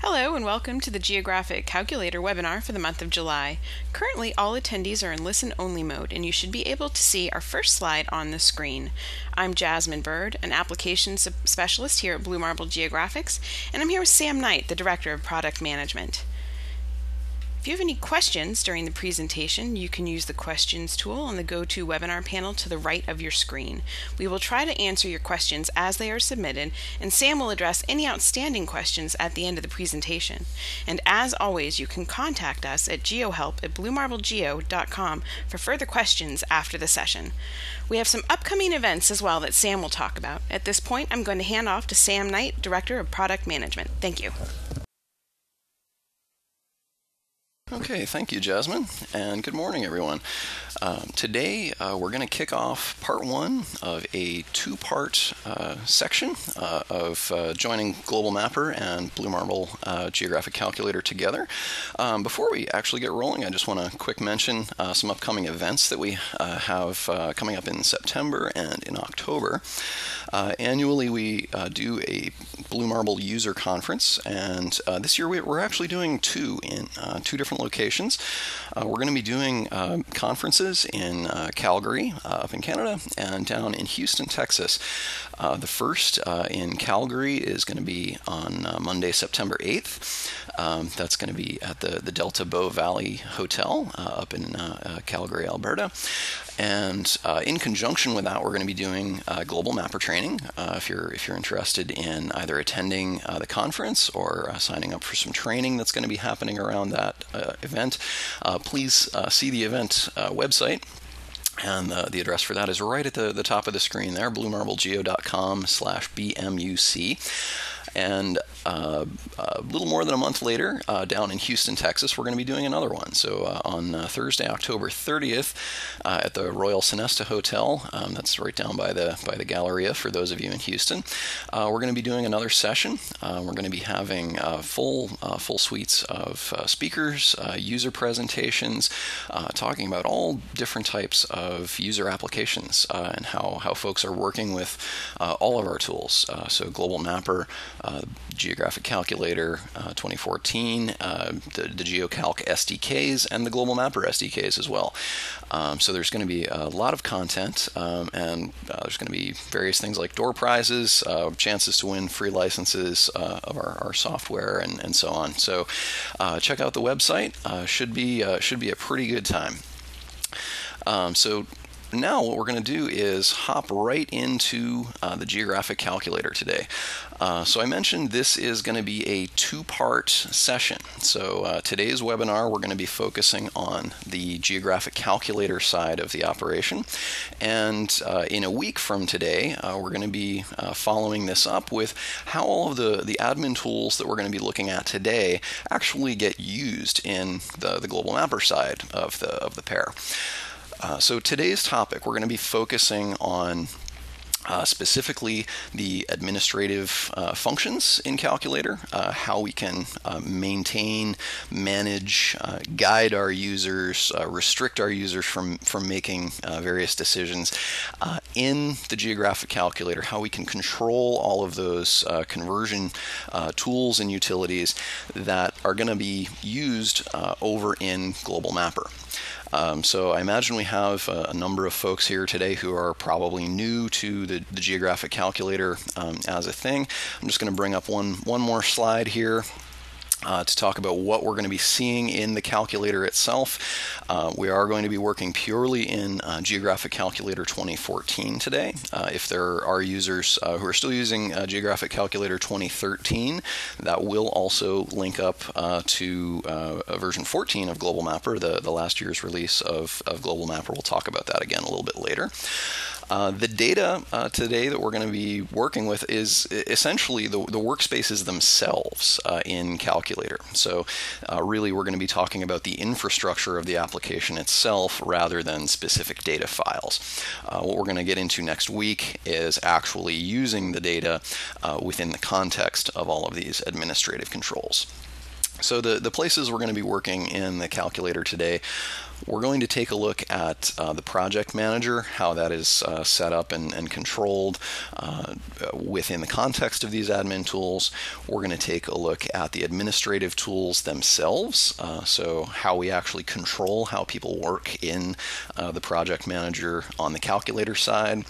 Hello and welcome to the Geographic Calculator webinar for the month of July. Currently, all attendees are in listen only mode, and you should be able to see our first slide on the screen. I'm Jasmine Bird, an applications specialist here at Blue Marble Geographics, and I'm here with Sam Knight, the Director of Product Management. If you have any questions during the presentation, you can use the questions tool on the GoToWebinar panel to the right of your screen. We will try to answer your questions as they are submitted, and Sam will address any outstanding questions at the end of the presentation. And as always, you can contact us at geohelp at bluemarblegeo.com for further questions after the session. We have some upcoming events as well that Sam will talk about. At this point, I'm going to hand off to Sam Knight, Director of Product Management. Thank you. Okay, thank you, Jasmine, and good morning, everyone. Um, today, uh, we're going to kick off part one of a two part uh, section uh, of uh, joining Global Mapper and Blue Marble uh, Geographic Calculator together. Um, before we actually get rolling, I just want to quick mention uh, some upcoming events that we have coming up in September and in October. Annually, we do a Blue Marble User Conference, and this year we're actually doing two in two different locations. Uh, we're going to be doing uh, conferences in uh, Calgary, uh, up in Canada, and down in Houston, Texas. Uh, the first in Calgary is going to be on Monday, September 8th. Um, that's going to be at the, the Delta Bow Valley Hotel up in Calgary, Alberta. And uh, in conjunction with that, we're going to be doing uh, global mapper training. Uh, if you're if you're interested in either attending uh, the conference or uh, signing up for some training that's going to be happening around that uh, event, please see the event website. And the address for that is right at the, the top of the screen there, bluemarblegeo.com slash BMUC. And uh, a little more than a month later, uh, down in Houston, Texas, we're going to be doing another one. So uh, on uh, Thursday, October 30th, uh, at the Royal Sonesta Hotel, um, that's right down by the by the Galleria for those of you in Houston, uh, we're going to be doing another session. we're going to be having full full suites of speakers, user presentations, talking about all different types of user applications and how how folks are working with all of our tools. so Global Mapper, Geographic Calculator uh, 2014, uh, the, the GeoCalc SDKs, and the Global Mapper SDKs as well. Um, so there's going to be a lot of content, um, and uh, there's going to be various things like door prizes, uh, chances to win free licenses uh, of our, our, software, and, and so on. So uh, check out the website. should be should be a pretty good time. Um, so now what we're going to do is hop right into uh, the geographic calculator today. Uh, so I mentioned this is going to be a two-part session. So uh, today's webinar we're going to be focusing on the geographic calculator side of the operation. And uh, in a week from today uh, we're going to be uh, following this up with how all of the, the admin tools that we're going to be looking at today actually get used in the, the global mapper side of the, of the pair. Uh, so today's topic, we're going to be focusing on uh, specifically the administrative uh, functions in Calculator, uh, how we can uh, maintain, manage, uh, guide our users, uh, restrict our users from, from making various decisions in the geographic calculator, how we can control all of those conversion tools and utilities that are going to be used over in Global Mapper. Um, so I imagine we have a, a, number of folks here today who are probably new to the, the geographic calculator um, as a thing. I'm just going to bring up one, one more slide here uh, to talk about what we're going to be seeing in the calculator itself. Uh, we are going to be working purely in uh, Geographic Calculator 2014 today. Uh, if there are users uh, who are still using uh, Geographic Calculator 2013, that will also link up to version 14 of Global Mapper, the, the last year's release of, of Global Mapper. We'll talk about that again a little bit later. Uh, the data uh, today that we're going to be working with is essentially the, the workspaces themselves uh, in Calculator. So, uh, really, we're going to be talking about the infrastructure of the application itself rather than specific data files. Uh, what we're going to get into next week is actually using the data within the context of all of these administrative controls. So the, the places we're going to be working in the calculator today We're going to take a look at uh, the project manager, how that is uh, set up and, and controlled uh, within the context of these admin tools. We're going to take a look at the administrative tools themselves, uh, so how we actually control how people work in uh, the project manager on the calculator side.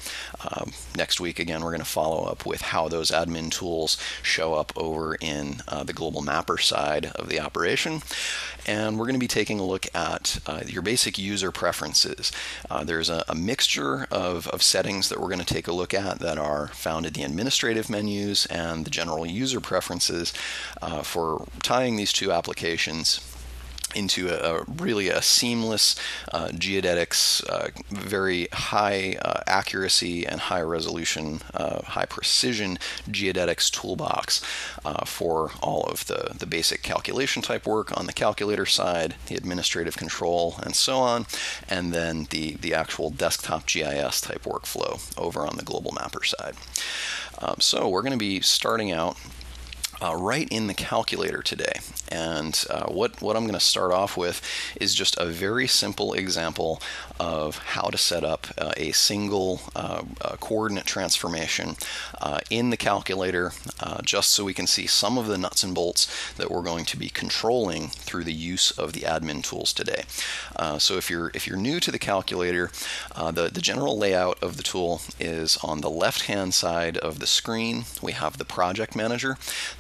Um, next week, again, we're going to follow up with how those admin tools show up over in uh, the global mapper side of the operation. And we're going to be taking a look at your basic user preferences. Uh, there's a, a mixture of, of settings that we're going to take a look at that are found in the administrative menus and the general user preferences uh, for tying these two applications into a, a, really a seamless uh, geodetics, uh, very high uh, accuracy and high resolution, uh, high precision geodetics toolbox uh, for all of the, the basic calculation type work on the calculator side, the administrative control, and so on, and then the, the actual desktop GIS type workflow over on the global mapper side. Um, so we're going to be starting out uh, right in the calculator today. And uh, what, what I'm going to start off with is just a very simple example of how to set up uh, a single uh, coordinate transformation uh, in the calculator, uh, just so we can see some of the nuts and bolts that we're going to be controlling through the use of the admin tools today. so if you're if you're new to the calculator, the, the general layout of the tool is on the left hand side of the screen. We have the project manager.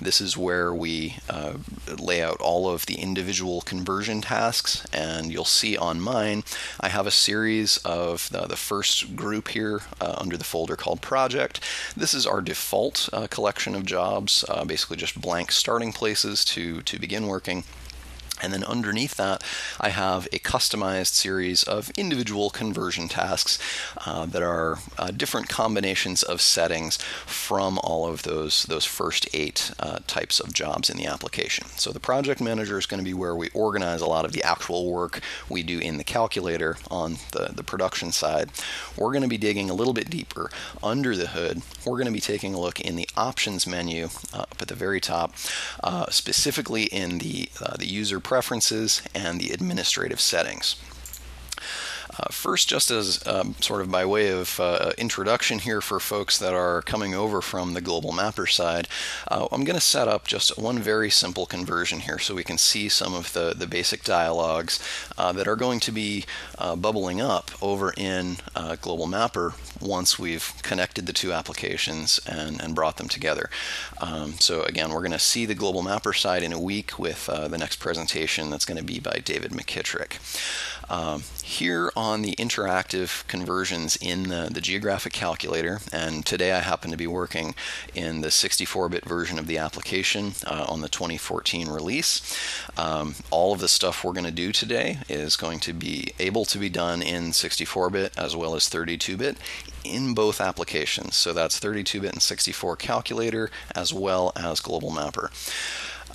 This is where we uh, lay out all of the individual conversion tasks, and you'll see on mine, I have a series of the, the first group here uh, under the folder called Project. This is our default uh, collection of jobs, uh, basically just blank starting places to, to begin working. And then underneath that, I have a customized series of individual conversion tasks uh, that are uh, different combinations of settings from all of those, those first eight uh, types of jobs in the application. So the project manager is going to be where we organize a lot of the actual work we do in the calculator on the, the production side. We're going to be digging a little bit deeper under the hood. We're going to be taking a look in the options menu uh, up at the very top, uh, specifically in the, uh, the user preferences and the administrative settings. Uh, first, just as um, sort of by way of uh, introduction here for folks that are coming over from the global mapper side, uh, I'm going to set up just one very simple conversion here so we can see some of the, the basic dialogues uh, that are going to be uh, bubbling up over in uh, global mapper once we've connected the two applications and, and brought them together. Um, so again, we're going to see the global mapper side in a week with the next presentation that's going to be by David McKittrick. Um, here on the interactive conversions in the, the, geographic calculator, and today I happen to be working in the 64-bit version of the application uh, on the 2014 release. Um, all of the stuff we're going to do today is going to be able to be done in 64-bit as well as 32-bit in both applications. So that's 32-bit and 64 calculator as well as global mapper.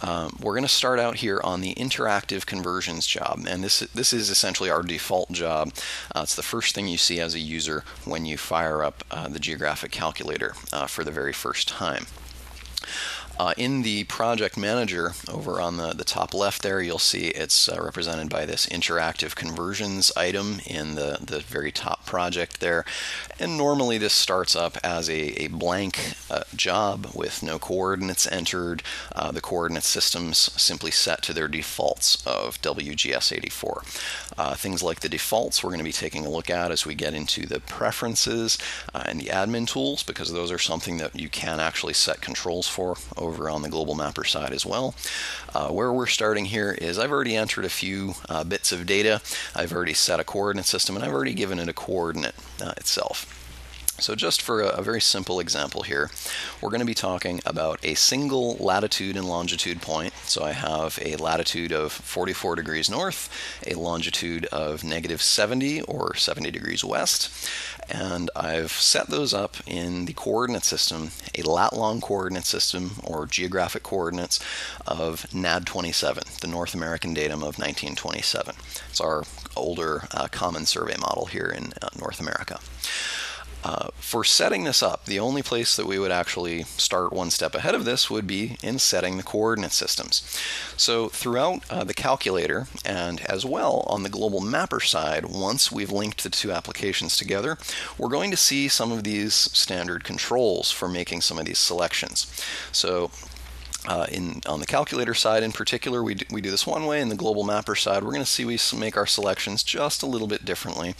Um, we're going to start out here on the interactive conversions job, and this this is essentially our default job. Uh, it's the first thing you see as a user when you fire up uh, the geographic calculator uh, for the very first time. Uh, in the project manager over on the, the top left there, you'll see it's uh, represented by this interactive conversions item in the, the very top project there. And normally this starts up as a, a blank uh, job with no coordinates entered. Uh, the coordinate systems simply set to their defaults of WGS84. Uh, things like the defaults we're going to be taking a look at as we get into the preferences uh, and the admin tools because those are something that you can actually set controls for over on the global mapper side as well. Uh, where we're starting here is I've already entered a few uh, bits of data. I've already set a coordinate system and I've already given it a coordinate uh, itself. So just for a, very simple example here, we're going to be talking about a single latitude and longitude point. So I have a latitude of 44 degrees north, a longitude of negative 70 or 70 degrees west, and I've set those up in the coordinate system, a lat-long coordinate system or geographic coordinates of NAD 27, the North American datum of 1927. It's our older uh, common survey model here in uh, North America. Uh, for setting this up, the only place that we would actually start one step ahead of this would be in setting the coordinate systems. So throughout uh, the calculator and as well on the global mapper side, once we've linked the two applications together, we're going to see some of these standard controls for making some of these selections. So uh, in on the calculator side in particular, we do, we do this one way. In the global mapper side, we're going to see we make our selections just a little bit differently.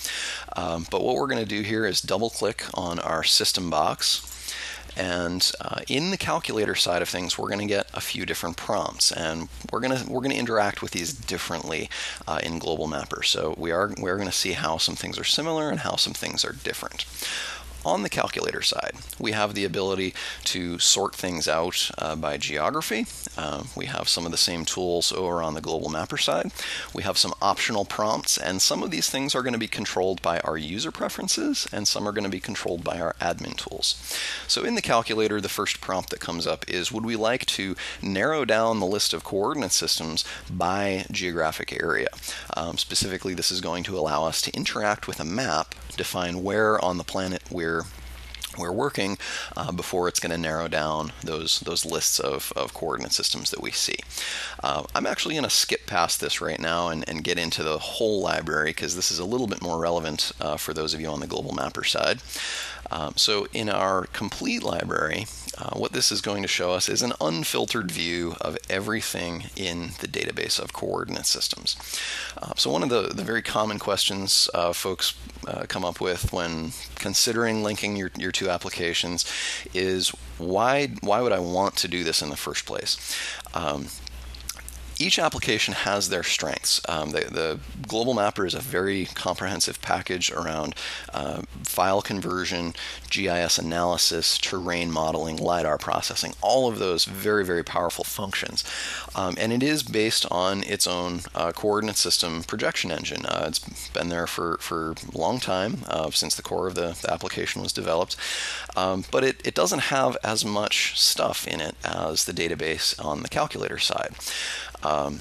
Um, but what we're going to do here is double click on our system box. And uh, in the calculator side of things, we're going to get a few different prompts, and we're going to we're going to interact with these differently uh, in Global Mapper. So we are we're going to see how some things are similar and how some things are different. On the calculator side, we have the ability to sort things out uh, by geography. Uh, we have some of the same tools over on the global mapper side. We have some optional prompts, and some of these things are going to be controlled by our user preferences, and some are going to be controlled by our admin tools. So in the calculator, the first prompt that comes up is Would we like to narrow down the list of coordinate systems by geographic area? Um, specifically, this is going to allow us to interact with a map define where on the planet we're we're working uh, before it's going to narrow down those those lists of, of coordinate systems that we see. Uh, I'm actually going to skip past this right now and, and get into the whole library because this is a little bit more relevant uh, for those of you on the global mapper side. Um, so in our complete library, uh, what this is going to show us is an unfiltered view of everything in the database of coordinate systems. Uh, so one of the, the very common questions uh, folks uh, come up with when considering linking your, your two applications is why, why would I want to do this in the first place? Um, each application has their strengths. Um, the, the, Global Mapper is a very comprehensive package around uh, file conversion, GIS analysis, terrain modeling, LiDAR processing, all of those very, very powerful functions. Um, and it is based on its own uh, coordinate system projection engine. Uh, it's been there for, for a long time, uh, since the core of the, the application was developed. Um, but it, it doesn't have as much stuff in it as the database on the calculator side. Um,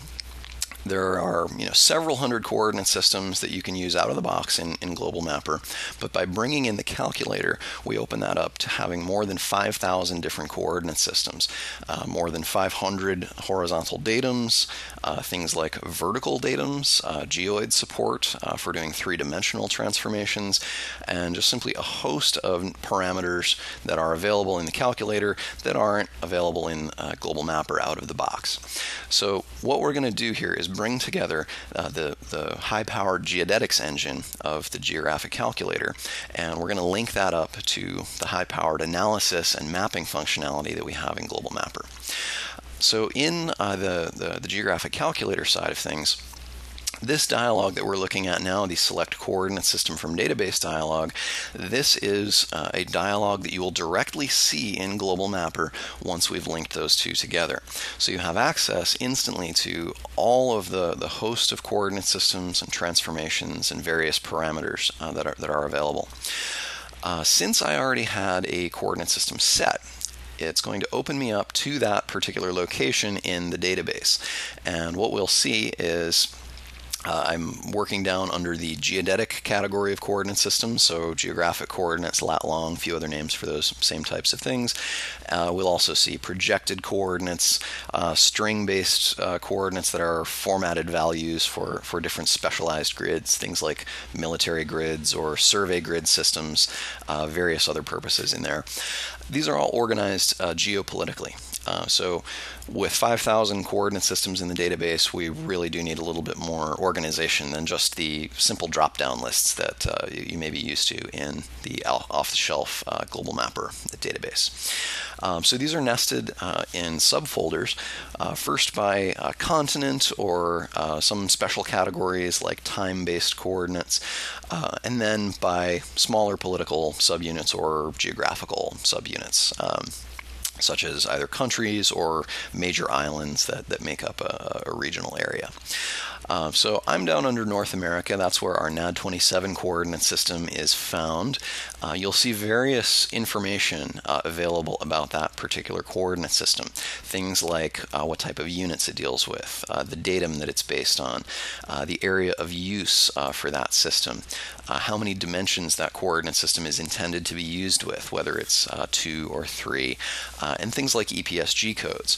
there are you know several hundred coordinate systems that you can use out of the box in, in Global Mapper, but by bringing in the calculator, we open that up to having more than 5,000 different coordinate systems, uh, more than 500 horizontal datums, uh, things like vertical datums, uh, geoid support uh, for doing three-dimensional transformations, and just simply a host of parameters that are available in the calculator that aren't available in uh, Global Mapper out of the box. So what we're going to do here is bring together uh, the, the high powered geodetics engine of the geographic calculator, and we're going to link that up to the high powered analysis and mapping functionality that we have in Global Mapper. So, in uh, the, the, the geographic calculator side of things, this dialog that we're looking at now, the select coordinate system from database dialog, this is uh, a dialog that you will directly see in Global Mapper once we've linked those two together. So you have access instantly to all of the, the host of coordinate systems and transformations and various parameters uh, that, are, that are available. Uh, since I already had a coordinate system set, it's going to open me up to that particular location in the database. And what we'll see is uh, I'm working down under the geodetic category of coordinate systems, so geographic coordinates, lat long, a few other names for those same types of things. Uh, we'll also see projected coordinates, uh, string based uh, coordinates that are formatted values for, for different specialized grids, things like military grids or survey grid systems, uh, various other purposes in there. These are all organized uh, geopolitically. Uh, so with 5,000 coordinate systems in the database, we really do need a little bit more organization than just the simple drop-down lists that uh, you, may be used to in the off-the-shelf uh, global mapper database. Um, so these are nested uh, in subfolders, uh, first by continent or uh, some special categories like time-based coordinates, uh, and then by smaller political subunits or geographical subunits. Um, such as either countries or major islands that, that make up a, a regional area. Uh, so I'm down under North America. That's where our NAD27 coordinate system is found. Uh, you'll see various information uh, available about that particular coordinate system. Things like uh, what type of units it deals with, uh, the datum that it's based on, uh, the area of use for that system, how many dimensions that coordinate system is intended to be used with, whether it's two or three, and things like EPSG codes.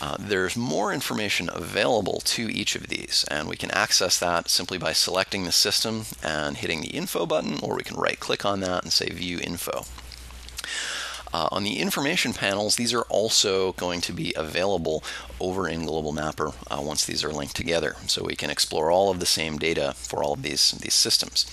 Uh, there's more information available to each of these, and we can access that simply by selecting the system and hitting the info button, or we can right click on that and say view info. Uh, on the information panels, these are also going to be available over in Global Mapper uh, once these are linked together. So we can explore all of the same data for all of these, these systems.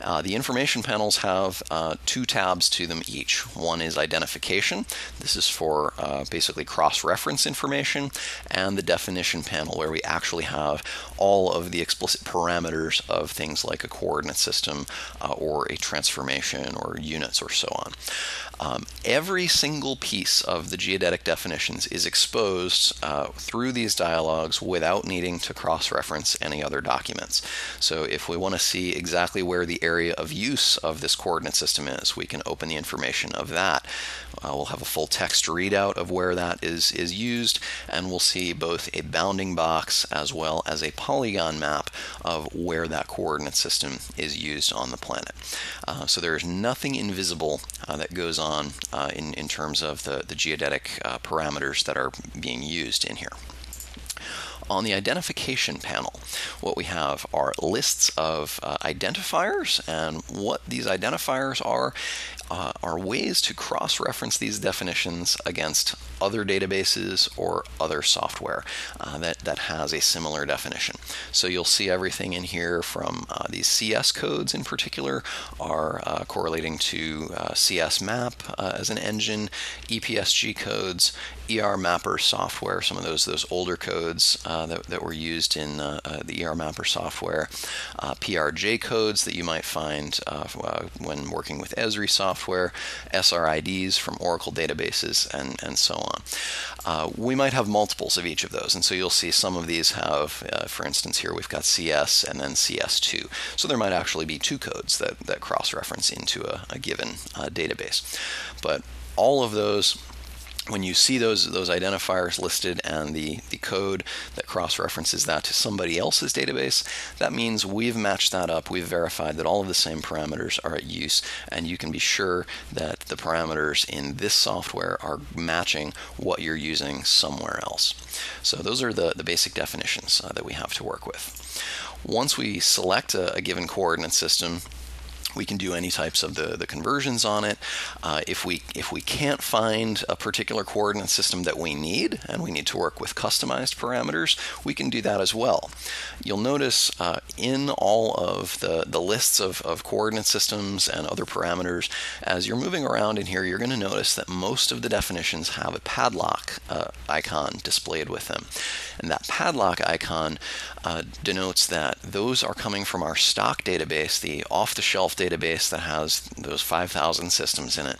Uh, the information panels have uh, two tabs to them each. One is identification. This is for uh, basically cross-reference information, and the definition panel where we actually have all of the explicit parameters of things like a coordinate system uh, or a transformation or units or so on. Um, every single piece of the geodetic definitions is exposed uh, through these dialogues without needing to cross reference any other documents. So, if we want to see exactly where the area of use of this coordinate system is, we can open the information of that. Uh, we'll have a full text readout of where that is, is used, and we'll see both a bounding box as well as a polygon map of where that coordinate system is used on the planet. Uh, so, there is nothing invisible uh, that goes on uh, in, in terms of the, the geodetic uh, parameters that are being used in here. On the identification panel, what we have are lists of uh, identifiers, and what these identifiers are uh, are ways to cross reference these definitions against other databases or other software uh, that, that has a similar definition. So you'll see everything in here from uh, these CS codes in particular are uh, correlating to uh, CS map uh, as an engine, EPSG codes, ER mapper software, some of those those older codes that, that were used in the ER mapper software, PRJ codes that you might find when working with Esri software, SRIDs from Oracle databases, and, and so on. Uh, we might have multiples of each of those, and so you'll see some of these have, uh, for instance, here we've got CS and then CS2. So there might actually be two codes that, that cross-reference into a, a given uh, database. But all of those when you see those those identifiers listed and the, the code that cross references that to somebody else's database, that means we've matched that up. We've verified that all of the same parameters are at use, and you can be sure that the parameters in this software are matching what you're using somewhere else. So those are the, the basic definitions uh, that we have to work with. Once we select a, a given coordinate system, we can do any types of the, the conversions on it. Uh, if we if we can't find a particular coordinate system that we need, and we need to work with customized parameters, we can do that as well. You'll notice uh, in all of the, the lists of, of coordinate systems and other parameters, as you're moving around in here, you're going to notice that most of the definitions have a padlock uh, icon displayed with them. And that padlock icon uh, denotes that those are coming from our stock database, the off the shelf database that has those 5,000 systems in it.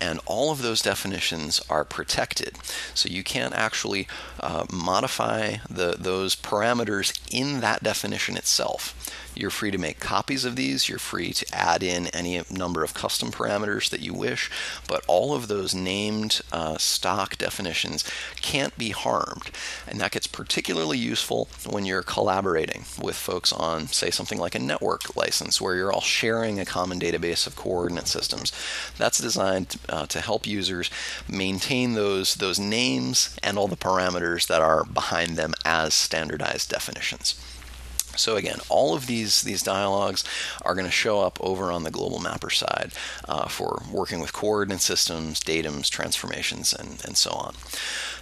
And all of those definitions are protected. So you can't actually uh, modify the, those parameters in that definition itself. You're free to make copies of these. You're free to add in any number of custom parameters that you wish, but all of those named uh, stock definitions can't be harmed. And that gets particularly useful when you're collaborating with folks on, say, something like a network license where you're all sharing a common database of coordinate systems. That's designed uh, to help users maintain those, those names and all the parameters that are behind them as standardized definitions. So again, all of these these dialogues are going to show up over on the global mapper side uh, for working with coordinate systems, datums, transformations, and, and so on.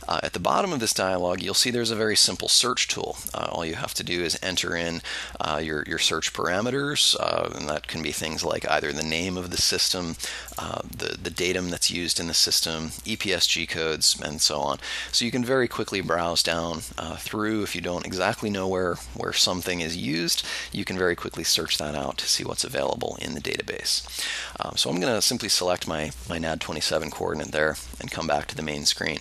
Uh, at the bottom of this dialog, you'll see there's a very simple search tool. Uh, all you have to do is enter in uh, your, your search parameters, uh, and that can be things like either the name of the system, uh, the, the datum that's used in the system, EPSG codes, and so on. So you can very quickly browse down uh, through. If you don't exactly know where, where something is used, you can very quickly search that out to see what's available in the database. Um, so I'm going to simply select my, my NAD27 coordinate there and come back to the main screen.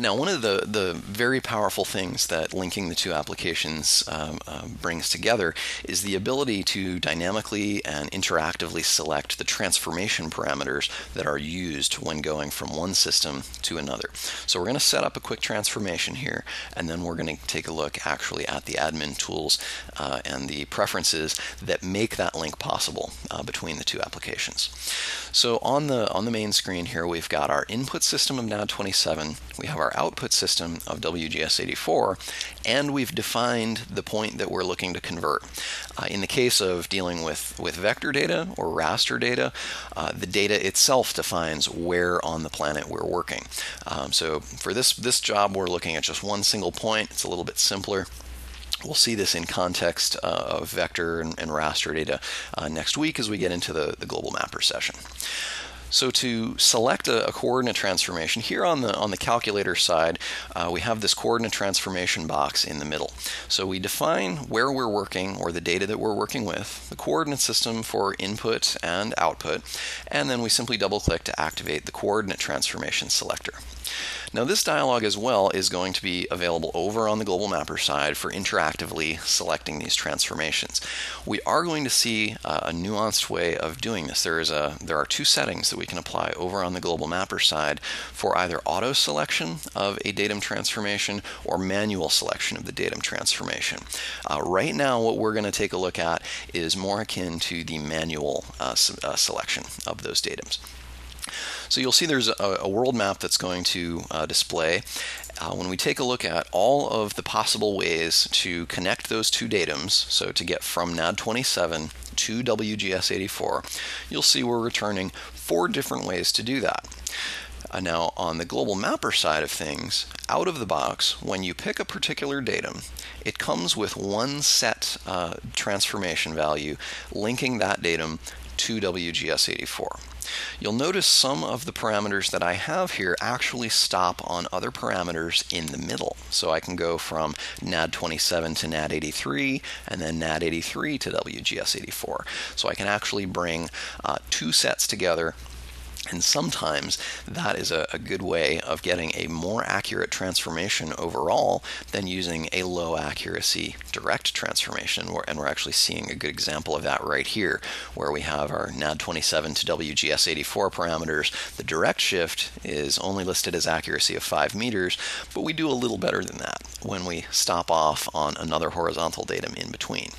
Now, one of the, the very powerful things that linking the two applications um, uh, brings together is the ability to dynamically and interactively select the transformation parameters that are used when going from one system to another. So we're going to set up a quick transformation here, and then we're going to take a look actually at the admin tools uh, and the preferences that make that link possible uh, between the two applications. So on the on the main screen here, we've got our input system of NAD27, we have our output system of WGS84, and we've defined the point that we're looking to convert. Uh, in the case of dealing with, with vector data or raster data, uh, the data itself defines where on the planet we're working. Um, so for this, this job, we're looking at just one single point. It's a little bit simpler. We'll see this in context uh, of vector and, and raster data uh, next week as we get into the, the global mapper session. So to select a, a, coordinate transformation, here on the on the calculator side, uh, we have this coordinate transformation box in the middle. So we define where we're working or the data that we're working with, the coordinate system for input and output, and then we simply double click to activate the coordinate transformation selector. Now this dialog as well is going to be available over on the Global Mapper side for interactively selecting these transformations. We are going to see a nuanced way of doing this. There is a there are two settings that we can apply over on the Global Mapper side for either auto selection of a datum transformation or manual selection of the datum transformation. Uh, right now what we're going to take a look at is more akin to the manual uh, uh, selection of those datums. So you'll see there's a, a world map that's going to uh, display. Uh, when we take a look at all of the possible ways to connect those two datums, so to get from NAD27 to WGS84, you'll see we're returning four different ways to do that. Uh, now, on the global mapper side of things, out of the box, when you pick a particular datum, it comes with one set uh, transformation value linking that datum to WGS84. You'll notice some of the parameters that I have here actually stop on other parameters in the middle. So I can go from NAD27 to NAD83 and then NAD83 to WGS84. So I can actually bring uh, two sets together and sometimes that is a, a, good way of getting a more accurate transformation overall than using a low accuracy direct transformation. And we're actually seeing a good example of that right here, where we have our NAD27 to WGS84 parameters. The direct shift is only listed as accuracy of 5 meters, but we do a little better than that when we stop off on another horizontal datum in between.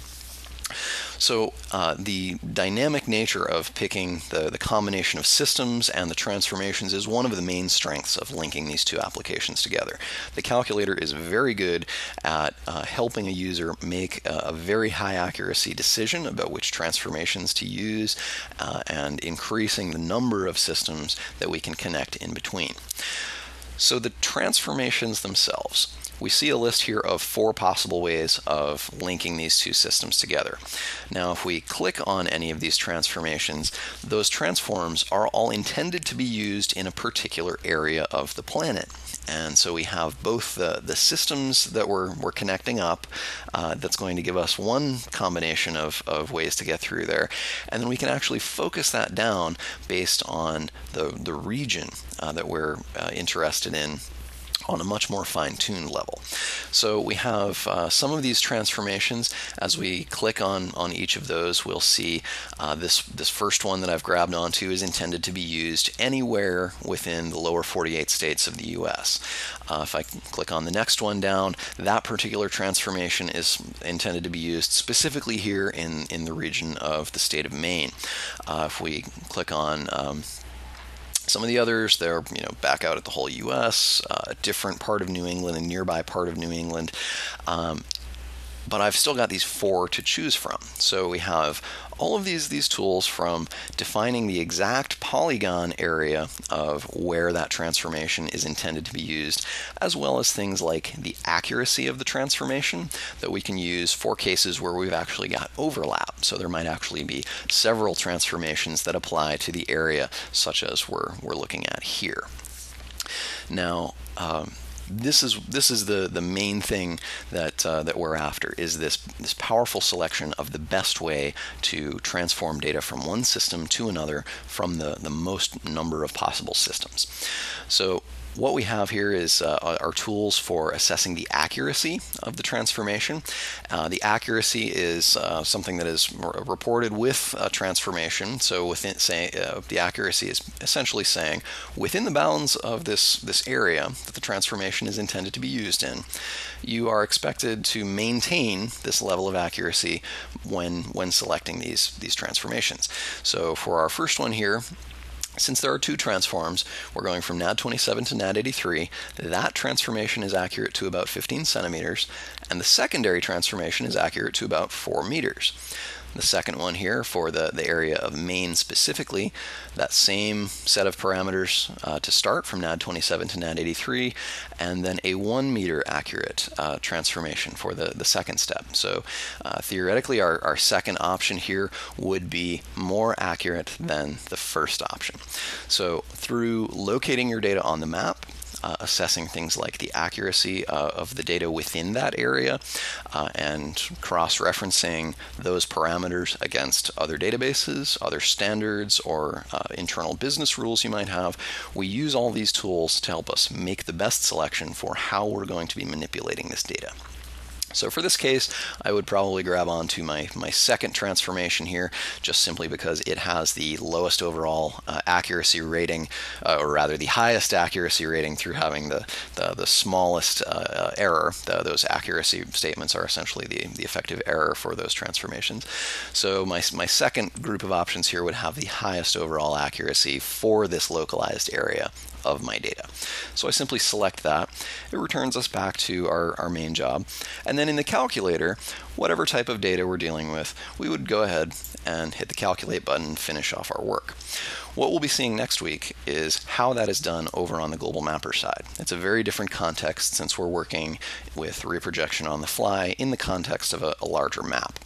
So uh, the dynamic nature of picking the, the combination of systems and the transformations is one of the main strengths of linking these two applications together. The calculator is very good at uh, helping a user make a, a, very high accuracy decision about which transformations to use uh, and increasing the number of systems that we can connect in between. So the transformations themselves we see a list here of four possible ways of linking these two systems together. Now, if we click on any of these transformations, those transforms are all intended to be used in a particular area of the planet. And so we have both the, the systems that we're, we're connecting up, uh, that's going to give us one combination of, of ways to get through there. And then we can actually focus that down based on the, the region uh, that we're uh, interested in on a much more fine-tuned level. So we have uh, some of these transformations. As we click on, on each of those, we'll see uh, this, this first one that I've grabbed onto is intended to be used anywhere within the lower 48 states of the US. Uh, if I click on the next one down, that particular transformation is intended to be used specifically here in, in the region of the state of Maine. Uh, if we click on um, some of the others, they're you know back out at the whole U.S., uh, a different part of New England, a nearby part of New England. Um, but I've still got these four to choose from. So we have all of these these tools from defining the exact polygon area of where that transformation is intended to be used, as well as things like the accuracy of the transformation that we can use for cases where we've actually got overlap. So there might actually be several transformations that apply to the area, such as we're, we're looking at here. Now, um, this is this is the the main thing that uh, that we're after is this this powerful selection of the best way to transform data from one system to another from the the most number of possible systems. So what we have here is uh, our tools for assessing the accuracy of the transformation. Uh, the accuracy is uh, something that is reported with a transformation. So within say uh, the accuracy is essentially saying within the bounds of this this area that the transformation is intended to be used in, you are expected to maintain this level of accuracy when when selecting these these transformations. So for our first one here, since there are two transforms, we're going from NAD27 to NAD83. That transformation is accurate to about 15 centimeters, and the secondary transformation is accurate to about 4 meters. The second one here for the, the area of Maine specifically, that same set of parameters uh, to start from NAD27 to NAD83, and then a one meter accurate uh, transformation for the, the second step. So uh, theoretically, our, our second option here would be more accurate than the first option. So through locating your data on the map, uh, assessing things like the accuracy uh, of the data within that area uh, and cross referencing those parameters against other databases, other standards, or uh, internal business rules you might have. We use all these tools to help us make the best selection for how we're going to be manipulating this data. So for this case, I would probably grab onto my, my second transformation here, just simply because it has the lowest overall uh, accuracy rating, uh, or rather the highest accuracy rating through having the, the, the smallest uh, uh error. The, those accuracy statements are essentially the, the effective error for those transformations. So my, my second group of options here would have the highest overall accuracy for this localized area of my data. So I simply select that. It returns us back to our, our main job. And then in the calculator, whatever type of data we're dealing with, we would go ahead and hit the calculate button, finish off our work. What we'll be seeing next week is how that is done over on the global mapper side. It's a very different context since we're working with reprojection on the fly in the context of a, a larger map.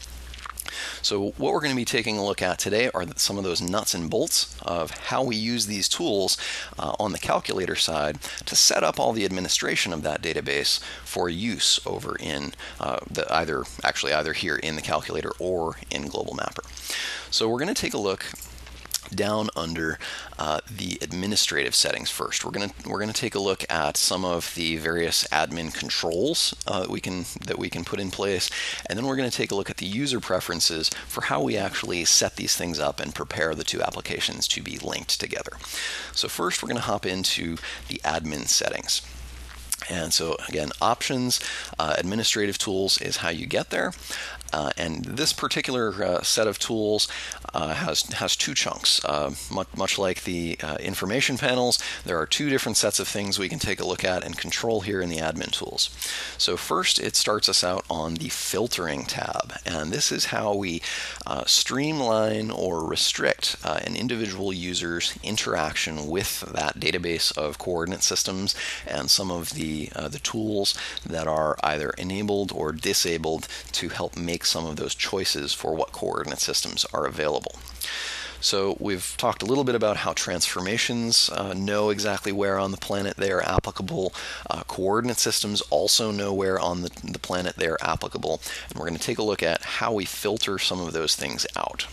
So what we're going to be taking a look at today are some of those nuts and bolts of how we use these tools uh, on the calculator side to set up all the administration of that database for use over in uh, the either actually either here in the calculator or in Global Mapper. So we're going to take a look down under uh, the administrative settings first. We're going to we're to take a look at some of the various admin controls uh, that we can that we can put in place, and then we're going to take a look at the user preferences for how we actually set these things up and prepare the two applications to be linked together. So first, we're going to hop into the admin settings. And so again, options, uh, administrative tools is how you get there. Uh, and this particular uh, set of tools uh, has has two chunks. Uh, much, much, like the uh, information panels, there are two different sets of things we can take a look at and control here in the admin tools. So first, it starts us out on the filtering tab, and this is how we uh, streamline or restrict an individual user's interaction with that database of coordinate systems and some of the the tools that are either enabled or disabled to help make make some of those choices for what coordinate systems are available. So we've talked a little bit about how transformations uh, know exactly where on the planet they are applicable. Uh, coordinate systems also know where on the, the planet they are applicable. And we're going to take a look at how we filter some of those things out.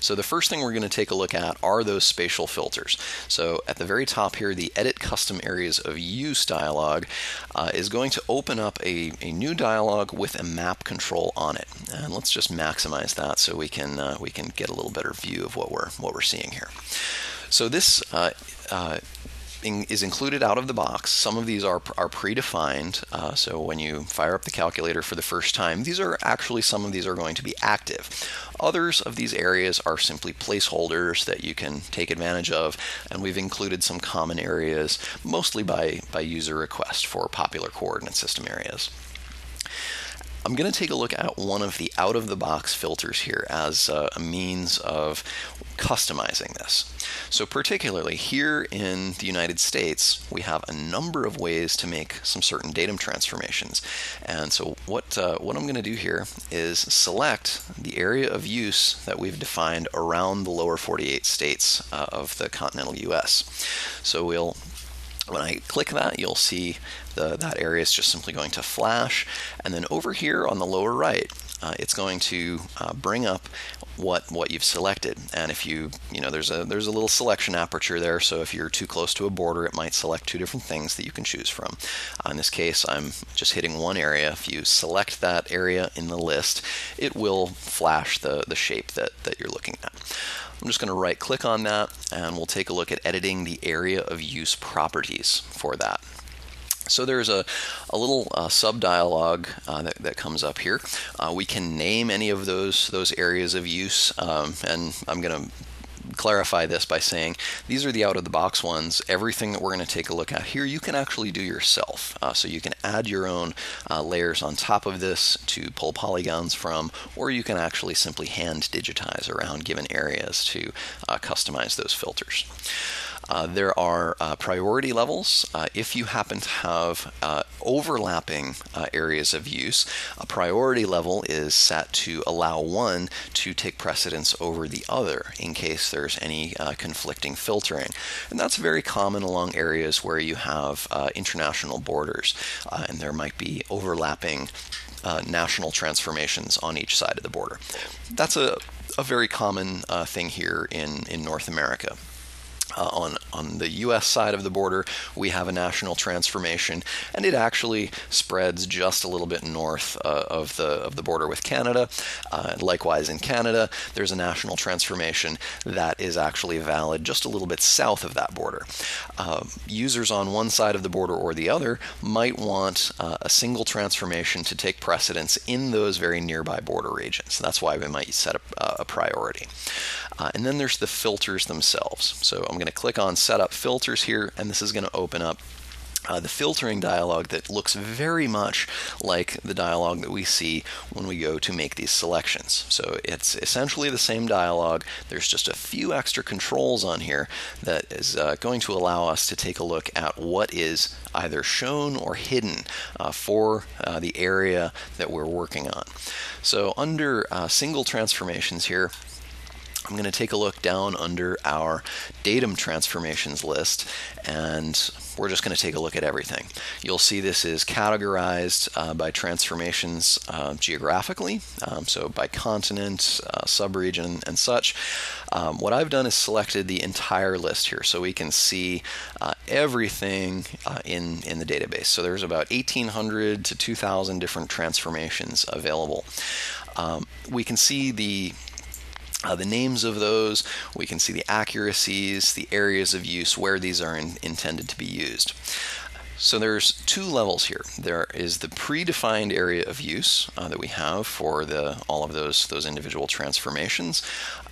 So the first thing we're going to take a look at are those spatial filters. So at the very top here, the Edit Custom Areas of Use dialog uh, is going to open up a, a new dialog with a map control on it. And let's just maximize that so we can uh, we can get a little better view of what we're what we're seeing here. So this uh, uh is included out of the box. Some of these are, are predefined. Uh, so when you fire up the calculator for the first time, these are actually some of these are going to be active. Others of these areas are simply placeholders that you can take advantage of, and we've included some common areas, mostly by, by user request for popular coordinate system areas. I'm going to take a look at one of the out of the box filters here as a, means of customizing this. So, particularly here in the United States, we have a number of ways to make some certain datum transformations. And so, what, uh, what I'm going to do here is select the area of use that we've defined around the lower 48 states uh, of the continental US. So, we'll When I click that, you'll see the, that area is just simply going to flash. And then over here on the lower right, uh, it's going to uh, bring up what what you've selected. And if you you know there's a there's a little selection aperture there, so if you're too close to a border, it might select two different things that you can choose from. Uh, in this case, I'm just hitting one area. If you select that area in the list, it will flash the the shape that that you're looking at. I'm just going to right click on that and we'll take a look at editing the area of use properties for that. So there's a, a little uh, sub dialog uh, that, that comes up here. Uh, we can name any of those those areas of use, um, and I'm going to clarify this by saying these are the out of the box ones. Everything that we're going to take a look at here, you can actually do yourself. Uh, so you can add your own uh, layers on top of this to pull polygons from, or you can actually simply hand digitize around given areas to uh, customize those filters. Uh, there are uh, priority levels. Uh, if you happen to have uh, overlapping uh, areas of use, a priority level is set to allow one to take precedence over the other in case there's any conflicting filtering. And that's very common along areas where you have international borders and there might be overlapping national transformations on each side of the border. That's a, a very common thing here in, in North America. Uh, on on the U.S. side of the border, we have a national transformation, and it actually spreads just a little bit north uh, of the of the border with Canada. Uh, likewise, in Canada, there's a national transformation that is actually valid just a little bit south of that border. Uh, users on one side of the border or the other might want uh, a single transformation to take precedence in those very nearby border regions. That's why we might set a, a priority. Uh, and then there's the filters themselves. So I'm going to click on Setup Filters here, and this is going to open up uh, the filtering dialog that looks very much like the dialog that we see when we go to make these selections. So it's essentially the same dialog. There's just a few extra controls on here that is uh, going to allow us to take a look at what is either shown or hidden uh, for uh, the area that we're working on. So under uh, single transformations here, I'm going to take a look down under our datum transformations list and we're just going to take a look at everything. You'll see this is categorized uh, by transformations uh, geographically, um, so by continent, uh, subregion, and such. Um, what I've done is selected the entire list here so we can see uh, everything uh, in, in the database. So there's about 1,800 to 2,000 different transformations available. Um, we can see the uh, the names of those, we can see the accuracies, the areas of use where these are in, intended to be used. So there's two levels here. There is the predefined area of use uh, that we have for the all of those those individual transformations,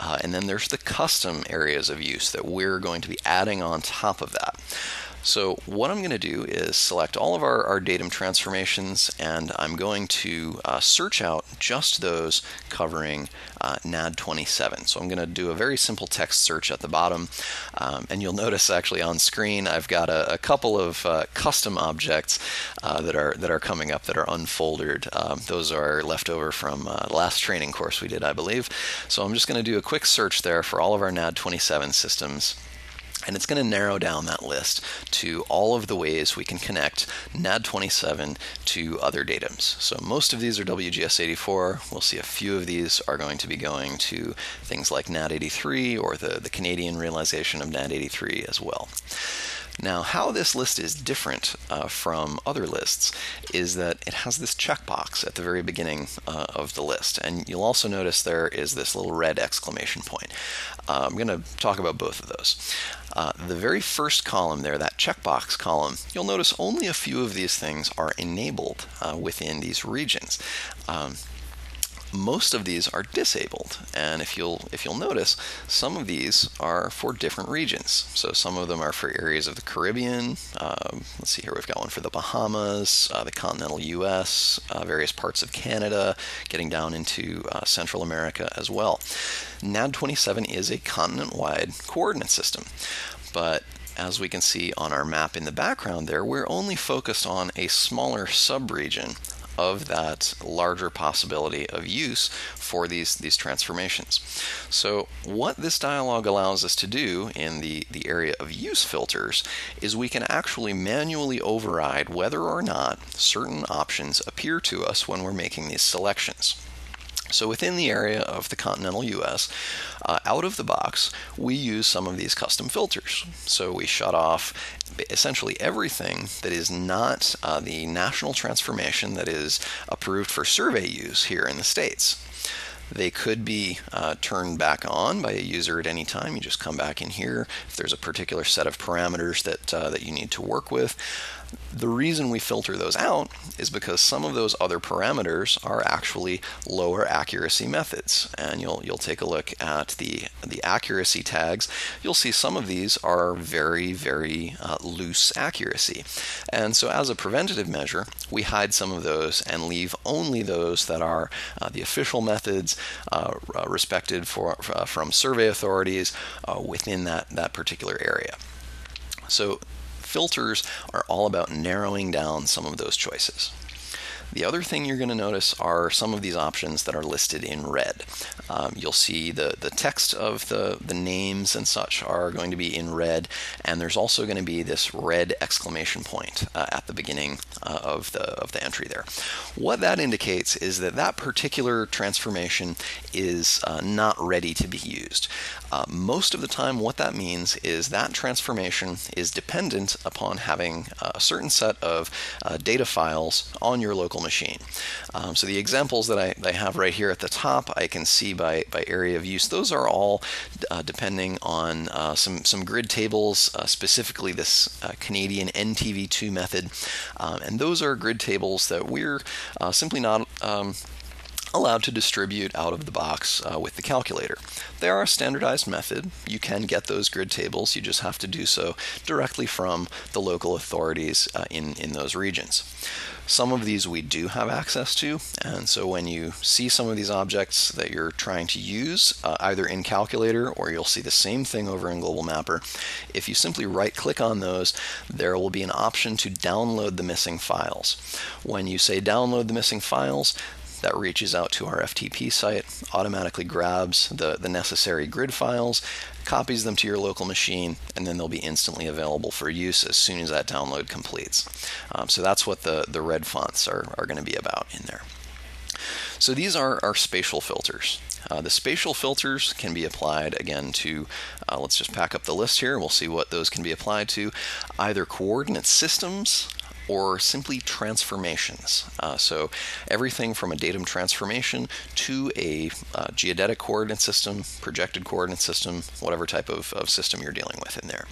uh, and then there's the custom areas of use that we're going to be adding on top of that. So what I'm going to do is select all of our, our datum transformations and I'm going to uh, search out just those covering uh, NAD27. So I'm going to do a very simple text search at the bottom um, and you'll notice actually on screen I've got a, a couple of uh, custom objects uh, that are that are coming up that are unfolded. Um, those are left over from uh, last training course we did I believe. So I'm just going to do a quick search there for all of our NAD27 systems. And it's going to narrow down that list to all of the ways we can connect NAD27 to other datums. So most of these are WGS84. We'll see a few of these are going to be going to things like NAD83 or the, the Canadian realization of NAD83 as well. Now, how this list is different uh, from other lists is that it has this checkbox at the very beginning uh, of the list. And you'll also notice there is this little red exclamation point. Uh, I'm going to talk about both of those. Uh, the very first column there, that checkbox column, you'll notice only a few of these things are enabled uh, within these regions. Um, most of these are disabled. And if you'll if you'll notice some of these are for different regions. So some of them are for areas of the Caribbean um, let's see here we've got one for the Bahamas uh, the continental US uh, various parts of Canada getting down into uh, Central America as well. NAD27 is a continent-wide coordinate system. But as we can see on our map in the background there, we're only focused on a smaller subregion of that larger possibility of use for these, these transformations. So what this dialog allows us to do in the, the area of use filters is we can actually manually override whether or not certain options appear to us when we're making these selections. So within the area of the continental US, uh, out of the box, we use some of these custom filters. So we shut off essentially everything that is not uh, the national transformation that is approved for survey use here in the States. They could be uh, turned back on by a user at any time. You just come back in here if there's a particular set of parameters that uh, that you need to work with. The reason we filter those out is because some of those other parameters are actually lower accuracy methods. And you'll you'll take a look at the the accuracy tags. You'll see some of these are very very uh, loose accuracy. And so as a preventative measure, we hide some of those and leave only those that are uh, the official methods uh, respected for uh, from survey authorities uh, within that that particular area. So filters are all about narrowing down some of those choices. The other thing you're going to notice are some of these options that are listed in red. Um, you'll see the, the text of the, the names and such are going to be in red, and there's also going to be this red exclamation point uh, at the beginning uh, of, the, of the entry there. What that indicates is that that particular transformation is uh, not ready to be used. Uh, most of the time, what that means is that transformation is dependent upon having a certain set of uh, data files on your local machine. Um, so the examples that I, I, have right here at the top, I can see by, by area of use. Those are all uh, depending on uh, some, some grid tables, uh, specifically this uh, Canadian NTV2 method. Um, and those are grid tables that we're uh, simply not um, allowed to distribute out of the box uh, with the calculator. They are a standardized method. You can get those grid tables, you just have to do so directly from the local authorities uh, in, in those regions. Some of these we do have access to, and so when you see some of these objects that you're trying to use, uh, either in Calculator or you'll see the same thing over in Global Mapper, if you simply right click on those, there will be an option to download the missing files. When you say download the missing files, that reaches out to our FTP site, automatically grabs the, the necessary grid files, copies them to your local machine, and then they'll be instantly available for use as soon as that download completes. Um, so that's what the, the red fonts are, are going to be about in there. So these are our spatial filters. Uh, the spatial filters can be applied again to, uh, let's just pack up the list here, we'll see what those can be applied to, either coordinate systems or simply transformations. Uh, so everything from a datum transformation to a uh, geodetic coordinate system, projected coordinate system, whatever type of, of system you're dealing with in there.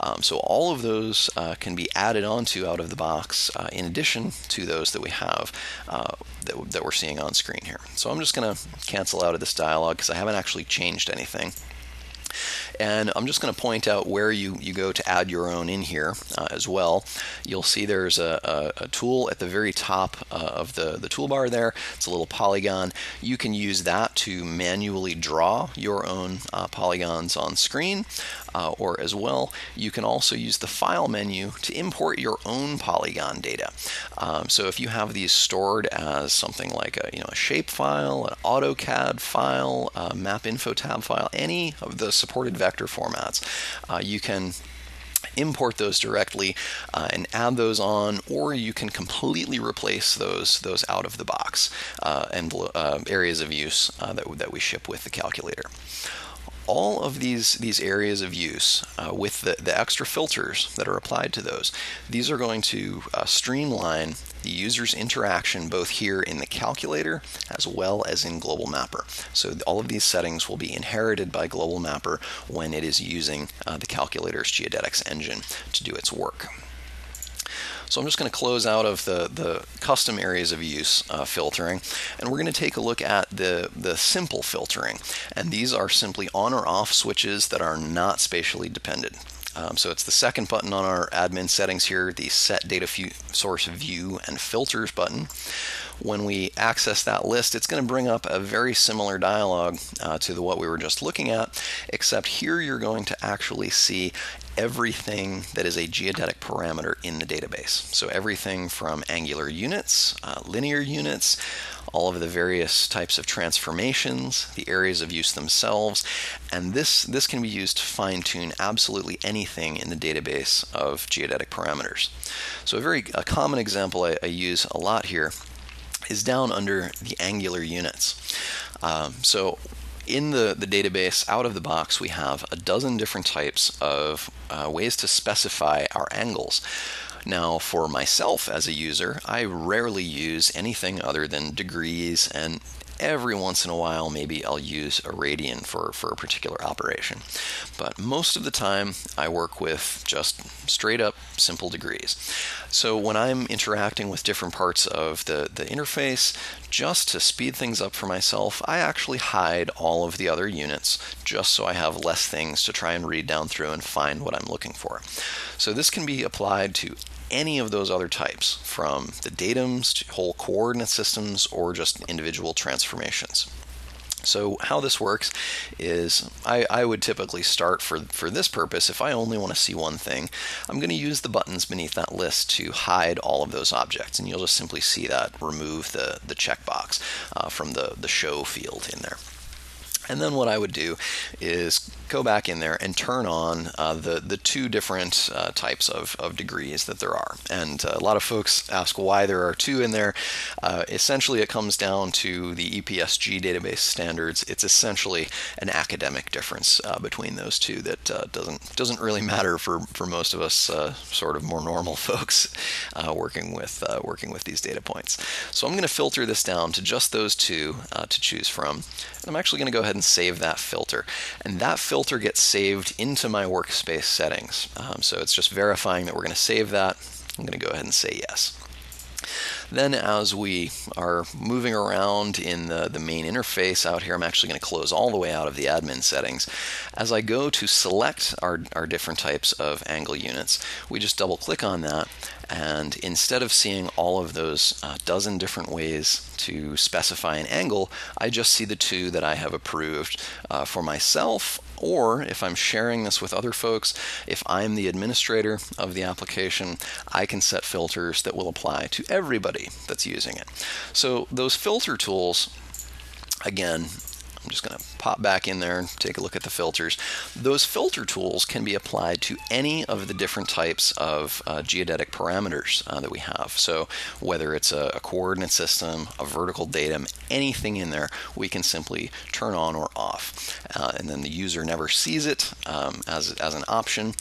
Um, so all of those uh, can be added onto out of the box uh, in addition to those that we have uh, that, that we're seeing on screen here. So I'm just going to cancel out of this dialog because I haven't actually changed anything. And I'm just going to point out where you, you go to add your own in here uh, as well. You'll see there's a, a, a tool at the very top uh, of the, the toolbar there. It's a little polygon. You can use that to manually draw your own uh, polygons on screen. Uh, or as well, you can also use the file menu to import your own polygon data. Um, so if you have these stored as something like a, you know, a shape file, an AutoCAD file, a MapInfo tab file, any of the supported vector formats, uh, you can import those directly uh, and add those on, or you can completely replace those those out of the box uh, and uh, areas of use uh, that, that we ship with the calculator all of these these areas of use uh, with the, the extra filters that are applied to those these are going to uh, streamline the user's interaction both here in the calculator as well as in global mapper. So all of these settings will be inherited by global mapper when it is using uh, the calculator's geodetics engine to do its work so I'm just going to close out of the, the custom areas of use uh, filtering, and we're going to take a look at the, the simple filtering. And these are simply on or off switches that are not spatially dependent. Um, so it's the second button on our admin settings here, the Set Data Source View and Filters button. When we access that list, it's going to bring up a very similar dialog uh, to the what we were just looking at, except here you're going to actually see everything that is a geodetic parameter in the database. So everything from angular units, uh, linear units, all of the various types of transformations, the areas of use themselves, and this, this can be used to fine tune absolutely anything in the database of geodetic parameters. So a very a common example I, I use a lot here is down under the angular units. Um, so in the, the database, out of the box, we have a dozen different types of uh, ways to specify our angles. Now, for myself as a user, I rarely use anything other than degrees and every once in a while maybe I'll use a radian for, for a particular operation. But most of the time I work with just straight up simple degrees. So when I'm interacting with different parts of the, the interface, just to speed things up for myself, I actually hide all of the other units just so I have less things to try and read down through and find what I'm looking for. So this can be applied to any of those other types, from the datums to whole coordinate systems or just individual transformations. So how this works is I, I, would typically start for, for this purpose, if I only want to see one thing, I'm going to use the buttons beneath that list to hide all of those objects. And you'll just simply see that remove the, the checkbox uh, from the, the show field in there. And then what I would do is go back in there and turn on uh, the, the two different uh, types of, of degrees that there are. And uh, a lot of folks ask why there are two in there. Uh, essentially, it comes down to the EPSG database standards. It's essentially an academic difference uh, between those two that uh, doesn't, doesn't really matter for, for most of us sort of more normal folks working, with, working with these data points. So I'm going to filter this down to just those two to choose from. And I'm actually going to go ahead and save that filter. And that filter gets saved into my workspace settings. Um, so it's just verifying that we're going to save that. I'm going to go ahead and say yes. Then as we are moving around in the, the main interface out here, I'm actually going to close all the way out of the admin settings. As I go to select our, our different types of angle units, we just double click on that and instead of seeing all of those uh, dozen different ways to specify an angle, I just see the two that I have approved uh, for myself or if I'm sharing this with other folks, if I'm the administrator of the application, I can set filters that will apply to everybody that's using it. So those filter tools, again, I'm just going to pop back in there and take a look at the filters. Those filter tools can be applied to any of the different types of uh, geodetic parameters uh, that we have. So whether it's a, a, coordinate system, a vertical datum, anything in there, we can simply turn on or off. Uh, and then the user never sees it um, as, as an option.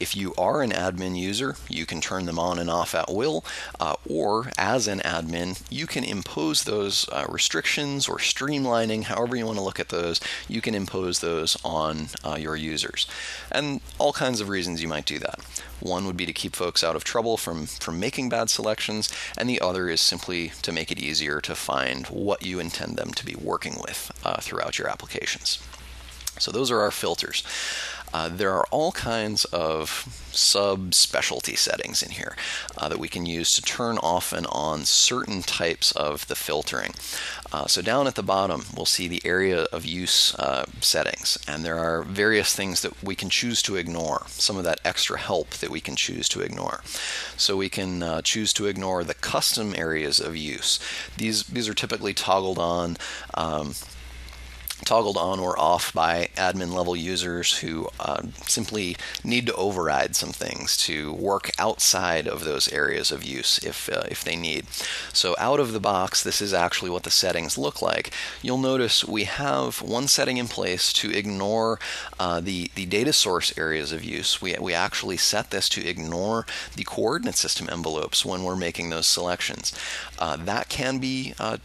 If you are an admin user, you can turn them on and off at will, uh, or as an admin, you can impose those uh, restrictions or streamlining, however you want to look at those, you can impose those on uh, your users. And all kinds of reasons you might do that. One would be to keep folks out of trouble from, from making bad selections, and the other is simply to make it easier to find what you intend them to be working with uh, throughout your applications. So those are our filters. Uh, there are all kinds of sub-specialty settings in here uh, that we can use to turn off and on certain types of the filtering. Uh, so down at the bottom, we'll see the area of use uh, settings, and there are various things that we can choose to ignore, some of that extra help that we can choose to ignore. So we can uh, choose to ignore the custom areas of use. These, these are typically toggled on um, toggled on or off by admin level users who uh, simply need to override some things to work outside of those areas of use if, uh, if they need. So out of the box, this is actually what the settings look like. You'll notice we have one setting in place to ignore uh, the, the data source areas of use. We, we actually set this to ignore the coordinate system envelopes when we're making those selections. Uh, that can be uh,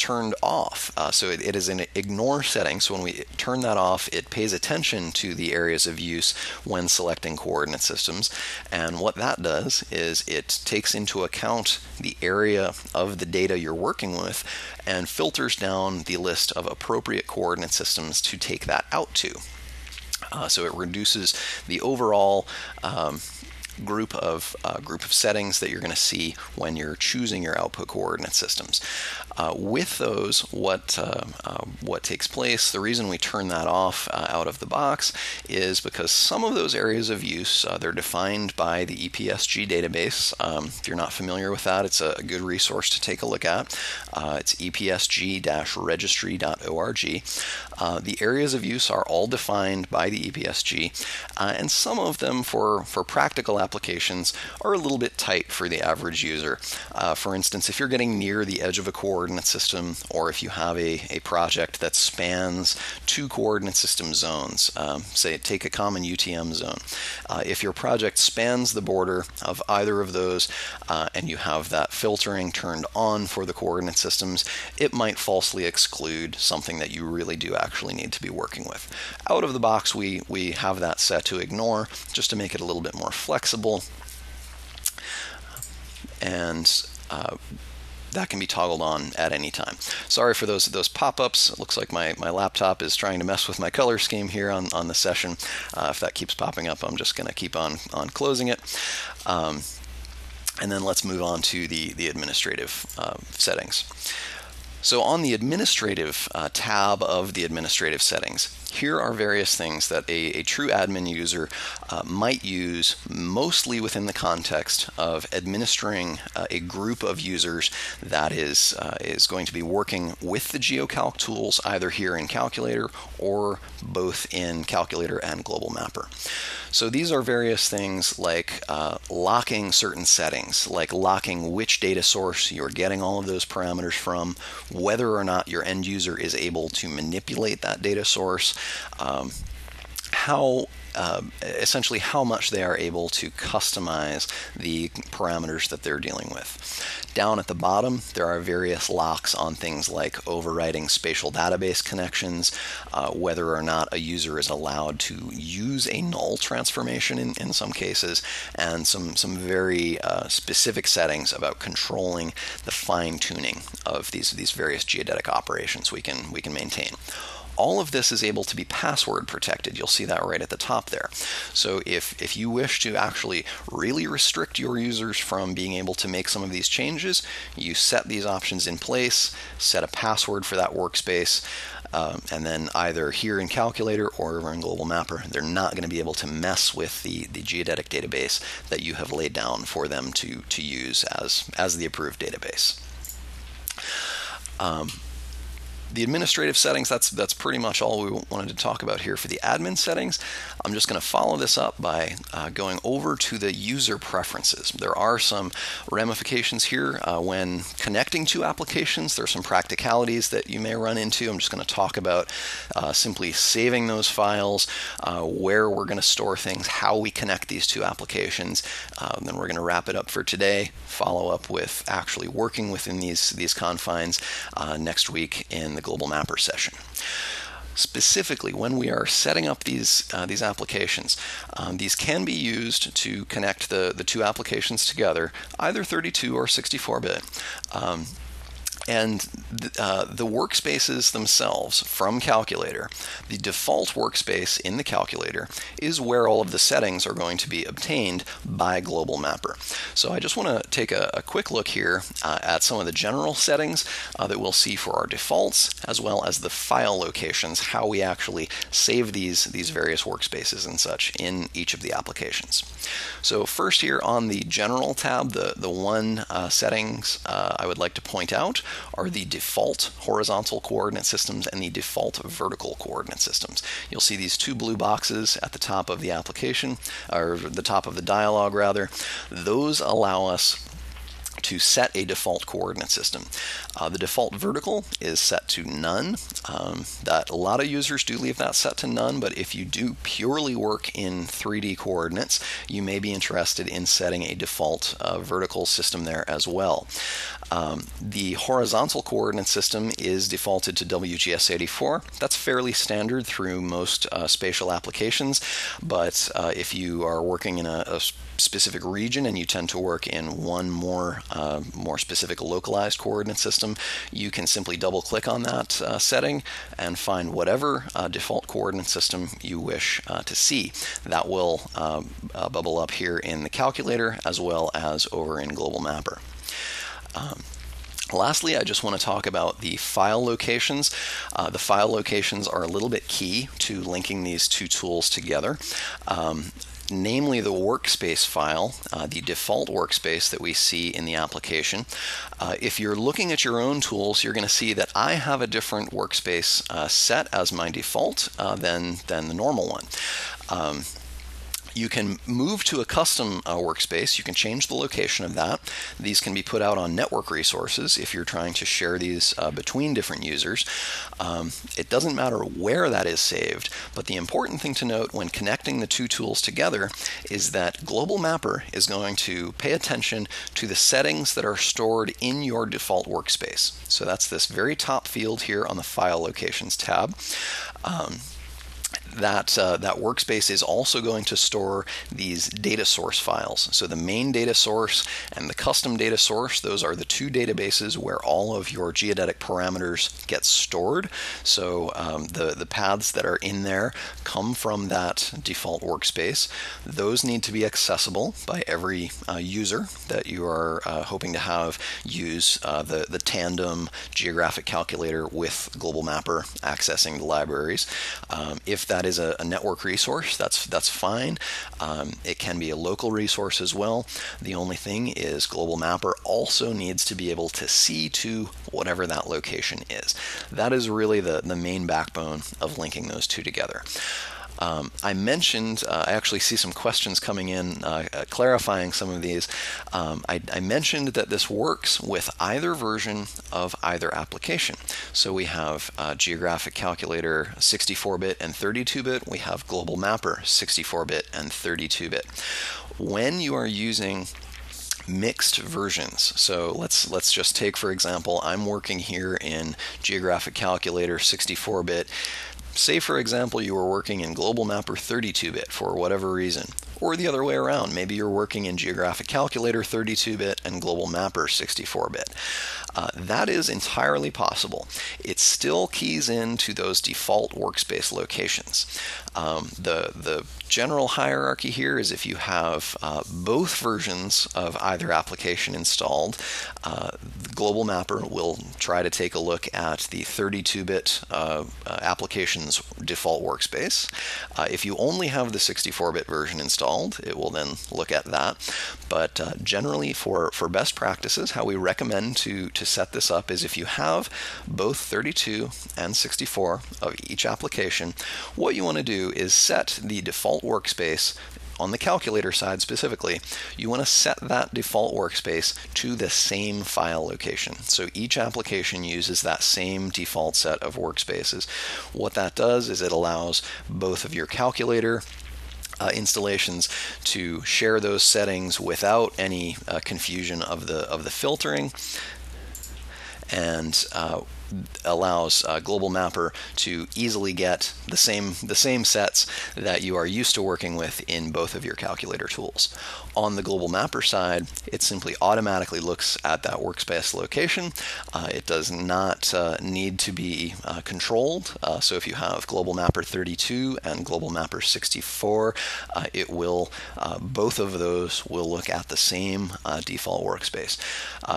turned off. Uh, so it, it is an ignore setting. So when we turn that off, it pays attention to the areas of use when selecting coordinate systems. And what that does is it takes into account the area of the data you're working with and filters down the list of appropriate coordinate systems to take that out to. Uh, so it reduces the overall um, group of uh, group of settings that you're going to see when you're choosing your output coordinate systems. Uh, with those, what uh, uh, what takes place? The reason we turn that off uh, out of the box is because some of those areas of use they're defined by the EPSG database. Um, if you're not familiar with that, it's a, a good resource to take a look at. it's epsg-registry.org. the areas of use are all defined by the EPSG, and some of them for for practical applications are a little bit tight for the average user. Uh, for instance, if you're getting near the edge of a coordinate system, or if you have a, a project that spans two coordinate system zones, um, say take a common UTM zone, uh, if your project spans the border of either of those uh, and you have that filtering turned on for the coordinate systems, it might falsely exclude something that you really do actually need to be working with. Out of the box, we, we have that set to ignore just to make it a little bit more flexible. And uh, that can be toggled on at any time. Sorry for those those pop-ups. It looks like my, my laptop is trying to mess with my color scheme here on, on the session. Uh, if that keeps popping up, I'm just going to keep on, on closing it. Um, and then let's move on to the, the administrative uh, settings. So on the administrative uh, tab of the administrative settings, here are various things that a, a true admin user uh, might use mostly within the context of administering uh, a group of users that is, uh, is going to be working with the GeoCalc tools either here in Calculator or both in Calculator and Global Mapper. So these are various things like uh, locking certain settings, like locking which data source you're getting all of those parameters from, whether or not your end user is able to manipulate that data source, um, how uh, essentially how much they are able to customize the parameters that they're dealing with. Down at the bottom, there are various locks on things like overriding spatial database connections, uh, whether or not a user is allowed to use a null transformation in, in some cases, and some, some very uh, specific settings about controlling the fine tuning of these, these various geodetic operations we can, we can maintain all of this is able to be password protected. You'll see that right at the top there. So if, if you wish to actually really restrict your users from being able to make some of these changes, you set these options in place, set a password for that workspace, um, and then either here in Calculator or in Global Mapper, they're not going to be able to mess with the, the geodetic database that you have laid down for them to, to use as, as the approved database. Um, the administrative settings, that's, that's pretty much all we wanted to talk about here. For the admin settings, I'm just going to follow this up by uh, going over to the user preferences. There are some ramifications here uh, when connecting to applications. There are some practicalities that you may run into. I'm just going to talk about uh, simply saving those files, uh, where we're going to store things, how we connect these two applications. Um, then we're going to wrap it up for today, follow up with actually working within these, these confines uh, next week in the Global Mapper session specifically when we are setting up these uh, these applications. Um, these can be used to connect the, the two applications together, either 32 or 64 bit. Um, and uh, the workspaces themselves from Calculator, the default workspace in the calculator is where all of the settings are going to be obtained by Global Mapper. So I just want to take a, a, quick look here uh, at some of the general settings uh, that we'll see for our defaults, as well as the file locations, how we actually save these, these various workspaces and such in each of the applications. So first here on the General tab, the, the one uh, settings uh, I would like to point out are the default horizontal coordinate systems and the default vertical coordinate systems. You'll see these two blue boxes at the top of the application, or the top of the dialog rather. Those allow us to set a default coordinate system. Uh, the default vertical is set to none. Um, that a lot of users do leave that set to none, but if you do purely work in 3D coordinates, you may be interested in setting a default uh, vertical system there as well. Um, the horizontal coordinate system is defaulted to WGS84. That's fairly standard through most uh, spatial applications, but uh, if you are working in a, a specific region and you tend to work in one more uh, more specific localized coordinate system, you can simply double click on that uh, setting and find whatever uh, default coordinate system you wish uh, to see. That will bubble up here in the calculator as well as over in Global Mapper. Um, Lastly, I just want to talk about the file locations. Uh, the file locations are a little bit key to linking these two tools together. Um, namely the workspace file, uh, the default workspace that we see in the application. Uh, if you're looking at your own tools, you're going to see that I have a different workspace uh, set as my default uh, than, than the normal one. Um, you can move to a custom uh, workspace. You can change the location of that. These can be put out on network resources if you're trying to share these uh, between different users. Um, it doesn't matter where that is saved, but the important thing to note when connecting the two tools together is that Global Mapper is going to pay attention to the settings that are stored in your default workspace. So that's this very top field here on the File Locations tab. Um, that uh, that workspace is also going to store these data source files. So the main data source and the custom data source, those are the two databases where all of your geodetic parameters get stored. So um, the the paths that are in there come from that default workspace. Those need to be accessible by every uh, user that you are uh, hoping to have use uh, the the tandem geographic calculator with Global Mapper accessing the libraries. Um, if that is a, a, network resource, that's that's fine. Um, it can be a local resource as well. The only thing is Global Mapper also needs to be able to see to whatever that location is. That is really the, the main backbone of linking those two together. Um, I mentioned, uh, I actually see some questions coming in uh, uh, clarifying some of these. Um, I, I, mentioned that this works with either version of either application. So we have uh, Geographic Calculator 64 bit and 32 bit, we have Global Mapper 64 bit and 32 bit. When you are using mixed versions. So let's let's just take for example, I'm working here in Geographic Calculator 64-bit. Say, for example, you were working in Global Mapper 32 bit for whatever reason, or the other way around. Maybe you're working in Geographic Calculator 32 bit and Global Mapper 64 bit. Uh, that is entirely possible. It still keys into those default workspace locations. Um, the, the general hierarchy here is if you have uh, both versions of either application installed, uh, Global Mapper will try to take a look at the 32 bit uh, uh, application's default workspace. Uh, if you only have the 64 bit version installed, it will then look at that. But uh, generally, for, for best practices, how we recommend to, to set this up is if you have both 32 and 64 of each application, what you want to do is set the default workspace on the calculator side specifically, you want to set that default workspace to the same file location. So each application uses that same default set of workspaces. What that does is it allows both of your calculator uh, installations to share those settings without any uh, confusion of the of the filtering. And uh, allows uh, Global Mapper to easily get the same the same sets that you are used to working with in both of your calculator tools. On the Global Mapper side, it simply automatically looks at that workspace location. Uh, it does not uh, need to be uh, controlled. Uh, so if you have Global Mapper 32 and Global Mapper 64, uh, it will both of those will look at the same default workspace.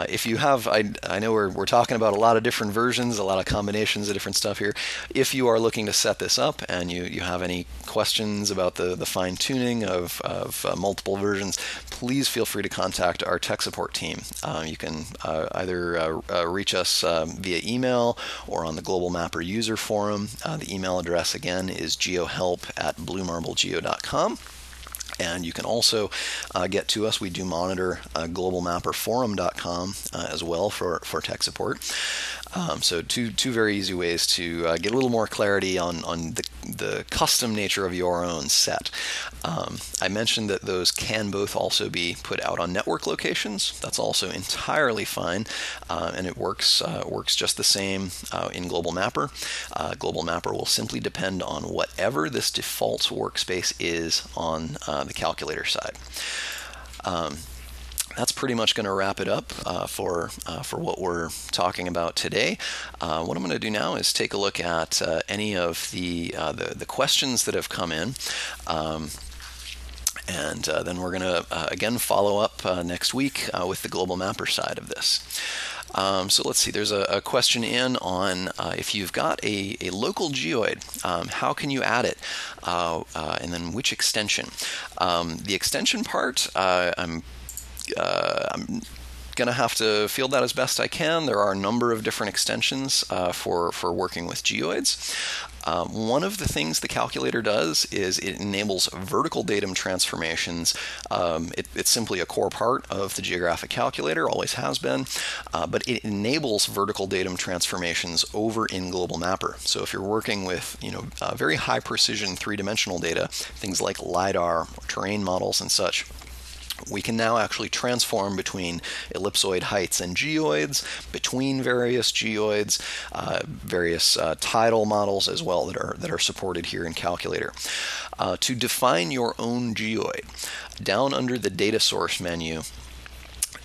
if you have, I, I know we're, we're talking about a lot of different versions a lot of combinations of different stuff here. If you are looking to set this up and you, you have any questions about the, the fine tuning of, of uh, multiple versions, please feel free to contact our tech support team. Uh, you can uh, either uh, uh, reach us um, via email or on the Global Mapper user forum. Uh, the email address again is geohelp at bluemarblegeo.com. And you can also uh, get to us. We do monitor uh, globalmapperforum.com uh, as well for, for tech support. Um, so two two very easy ways to uh, get a little more clarity on on the the custom nature of your own set. Um, I mentioned that those can both also be put out on network locations. That's also entirely fine, uh, and it works uh, works just the same uh, in Global Mapper. Uh, Global Mapper will simply depend on whatever this default workspace is on uh, the calculator side. Um, that's pretty much going to wrap it up uh, for uh, for what we're talking about today. Uh, what I'm going to do now is take a look at uh, any of the, uh, the, the questions that have come in. Um, and uh, then we're going to again follow up next week with the global mapper side of this. Um, so let's see, there's a, a question in on uh, if you've got a, a local geoid, um, how can you add it? Uh, uh, and then which extension? Um, the extension part, I'm uh, I'm going to have to field that as best I can. There are a number of different extensions uh, for, for working with geoids. Um, one of the things the calculator does is it enables vertical datum transformations. Um, it, it's simply a core part of the geographic calculator, always has been, uh, but it enables vertical datum transformations over in Global Mapper. So if you're working with you know uh, very high precision three-dimensional data, things like LiDAR, terrain models, and such, we can now actually transform between ellipsoid heights and geoids, between various geoids, uh, various uh, tidal models as well that are that are supported here in Calculator. Uh, to define your own geoid, down under the data source menu,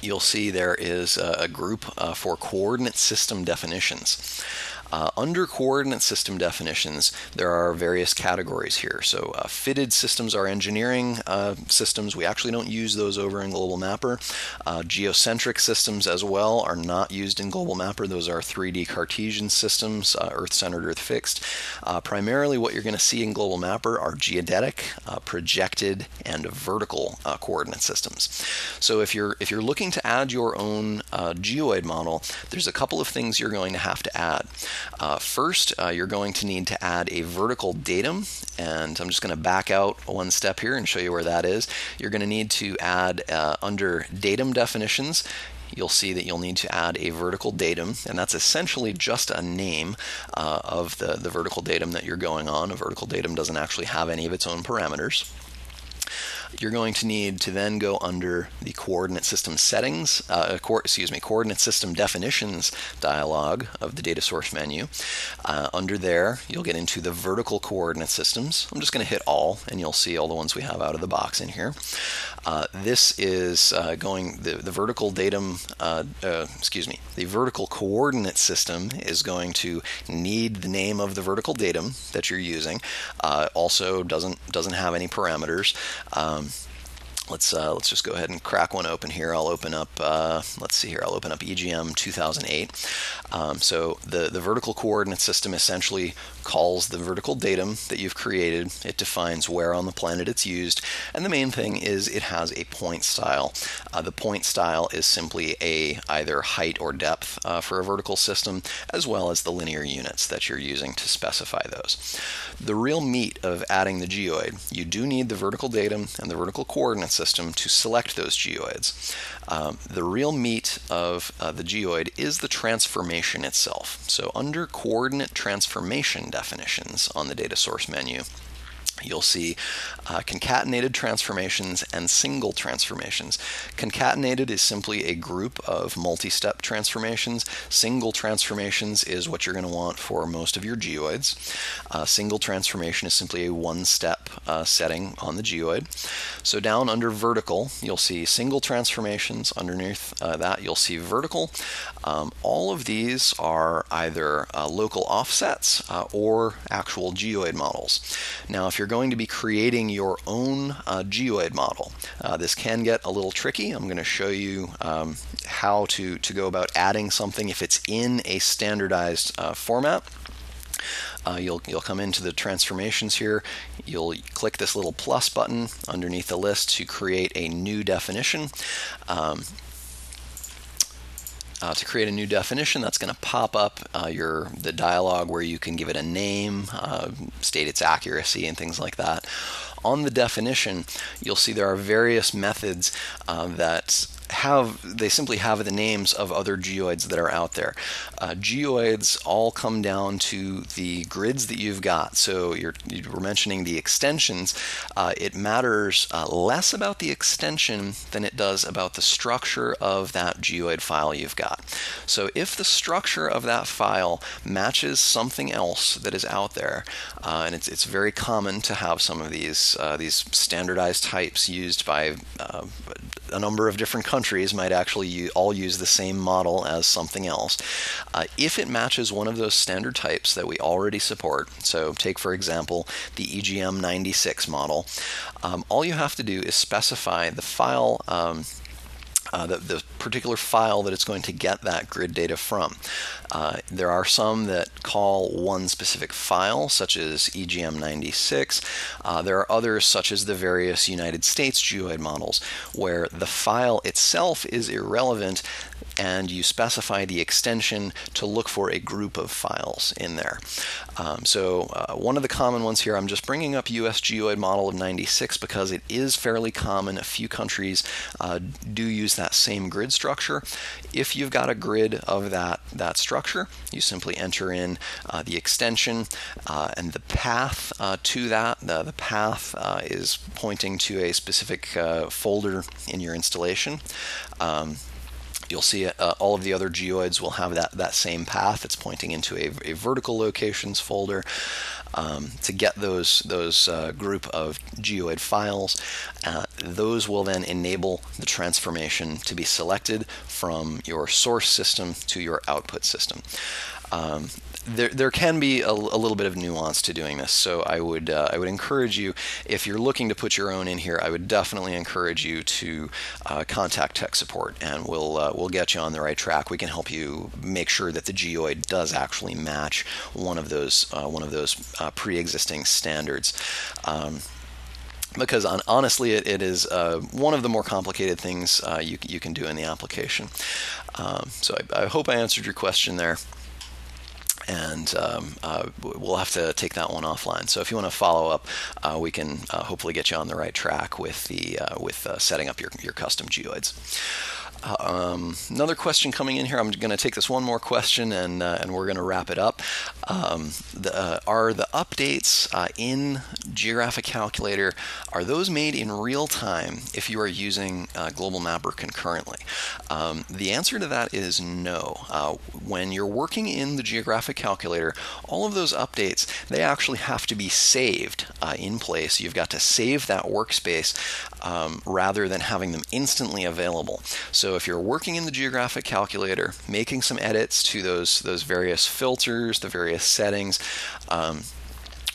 you'll see there is a group uh, for coordinate system definitions. Uh, under coordinate system definitions, there are various categories here. So, uh, fitted systems are engineering uh, systems. We actually don't use those over in Global Mapper. Uh, geocentric systems as well are not used in Global Mapper. Those are 3D Cartesian systems, uh, Earth centered, Earth fixed. Uh, primarily, what you're going to see in Global Mapper are geodetic, projected, and vertical coordinate systems. So, if you're if you're looking to add your own geoid model, there's a couple of things you're going to have to add. Uh, first, uh, you're going to need to add a vertical datum, and I'm just going to back out one step here and show you where that is. You're going to need to add uh, under datum definitions, you'll see that you'll need to add a vertical datum, and that's essentially just a name uh, of the, the vertical datum that you're going on. A vertical datum doesn't actually have any of its own parameters you're going to need to then go under the coordinate system settings, uh, co- excuse me, coordinate system definitions dialog of the data source menu. Uh, under there, you'll get into the vertical coordinate systems. I'm just going to hit all, and you'll see all the ones we have out of the box in here. Uh, this is uh, going the, the vertical datum, uh, uh, excuse me, the vertical coordinate system is going to need the name of the vertical datum that you're using. also doesn't doesn't have any parameters. Um, um, let's uh, let's just go ahead and crack one open here. I'll open up. Uh, let's see here. I'll open up EGM 2008. Um, so the the vertical coordinate system essentially calls the vertical datum that you've created. It defines where on the planet it's used, and the main thing is it has a point style. Uh, the point style is simply a either height or depth uh, for a vertical system, as well as the linear units that you're using to specify those. The real meat of adding the geoid, you do need the vertical datum and the vertical coordinate system to select those geoids. Um, the real meat of uh, the geoid is the transformation itself. So under coordinate transformation definitions on the data source menu, you'll see uh, concatenated transformations and single transformations. Concatenated is simply a group of multi-step transformations. Single transformations is what you're going to want for most of your geoids. Uh, single transformation is simply a uh, setting on the geoid. So down under vertical, you'll see single transformations. Underneath uh, that, you'll see vertical. Um, all of these are either uh, local offsets uh, or actual geoid models. Now, if you're going to be creating your own uh, geoid model. This can get a little tricky. I'm going to show you um, how to, to go about adding something if it's in a standardized format. Uh, you'll, you'll come into the transformations here. You'll click this little plus button underneath the list to create a new definition. Um, uh, to create a new definition that's going to pop up uh, your the dialog where you can give it a name, uh, state its accuracy, and things like that. On the definition, you'll see there are various methods uh, that have they simply have the names of other geoids that are out there. Uh, geoids all come down to the grids that you've got. So you're, you were mentioning the extensions. Uh, it matters uh, less about the extension than it does about the structure of that geoid file you've got. So if the structure of that file matches something else that is out there, uh, and it's it's very common to have some of these these uh, these standardized types used by uh, a number of different countries might actually all use the same model as something else. Uh, if it matches one of those standard types that we already support, so take for example the EGM 96 model, um, all you have to do is specify the file. Um, uh, the, the, particular file that it's going to get that grid data from. Uh, there are some that call one specific file, such as EGM96. Uh, there are others, such as the various United States geoid models, where the file itself is irrelevant and you specify the extension to look for a group of files in there. Um, so uh, one of the common ones here, I'm just bringing up US Geoid model of 96 because it is fairly common. A few countries uh, do use that same grid structure. If you've got a grid of that, that structure, you simply enter in uh, the extension uh, and the path uh, to that. The, the path uh, is pointing to a specific folder in your installation. Um, You'll see uh, all of the other geoids will have that, that same path. It's pointing into a, a vertical locations folder. Um, to get those those uh, group of geoid files. Uh, those will then enable the transformation to be selected from your source system to your output system. Um, there, there can be a, a, little bit of nuance to doing this. So I would uh, I would encourage you if you're looking to put your own in here. I would definitely encourage you to uh, contact tech support, and we'll uh, we'll get you on the right track. We can help you make sure that the geoid does actually match one of those uh, one of those uh, pre-existing standards. Um, because on, honestly, it, it is uh, one of the more complicated things uh, you, you can do in the application. Um, so I, I, hope I answered your question there and um, uh, we'll have to take that one offline. So if you want to follow up, uh, we can uh, hopefully get you on the right track with the uh, with uh, setting up your your custom geoids. Um, another question coming in here. I'm going to take this one more question and uh, and we're going to wrap it up. Um, the, uh, are the updates uh, in Geographic Calculator are those made in real time if you are using uh, Global Mapper concurrently? Um, the answer to that is no. Uh, when you're working in the Geographic Calculator, all of those updates they actually have to be saved uh, in place. You've got to save that workspace um, rather than having them instantly available. So if you're working in the geographic calculator, making some edits to those those various filters, the various settings, um,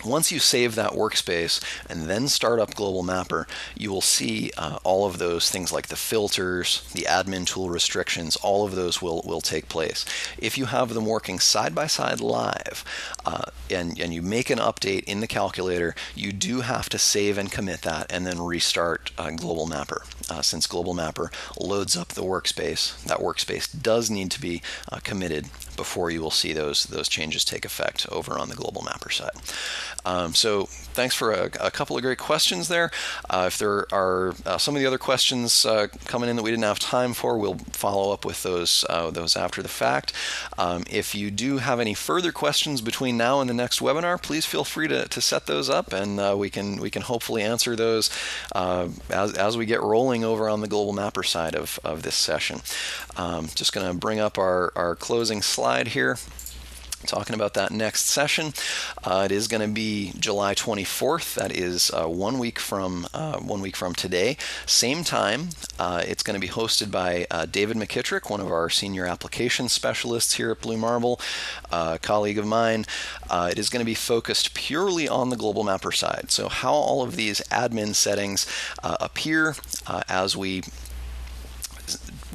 once you save that workspace and then start up Global Mapper, you will see uh, all of those things like the filters, the admin tool restrictions, all of those will, will take place. If you have them working side by side live uh, and, and you make an update in the calculator, you do have to save and commit that and then restart uh, Global Mapper. Uh, since Global Mapper loads up the workspace, that workspace does need to be uh, committed before you will see those, those changes take effect over on the Global Mapper side. Um, so thanks for a, a, couple of great questions there. Uh, if there are uh, some of the other questions uh, coming in that we didn't have time for, we'll follow up with those uh, those after the fact. Um, if you do have any further questions between now and the next webinar, please feel free to, to set those up, and uh, we can we can hopefully answer those uh, as, as we get rolling over on the Global Mapper side of, of this session. Um, just going to bring up our, our closing slide here talking about that next session. Uh, it is going to be July 24th. That is uh, one week from uh, one week from today. Same time. Uh, it's going to be hosted by uh, David McKittrick, one of our senior application specialists here at Blue Marble, a colleague of mine. Uh, it is going to be focused purely on the global mapper side. So how all of these admin settings appear as we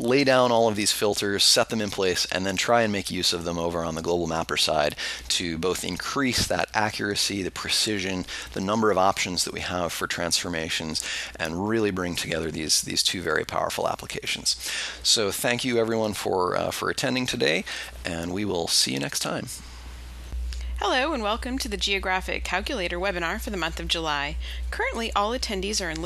lay down all of these filters, set them in place, and then try and make use of them over on the global mapper side to both increase that accuracy, the precision, the number of options that we have for transformations, and really bring together these, these two very powerful applications. So thank you everyone for, uh, for attending today, and we will see you next time. Hello and welcome to the Geographic Calculator webinar for the month of July. Currently, all attendees are in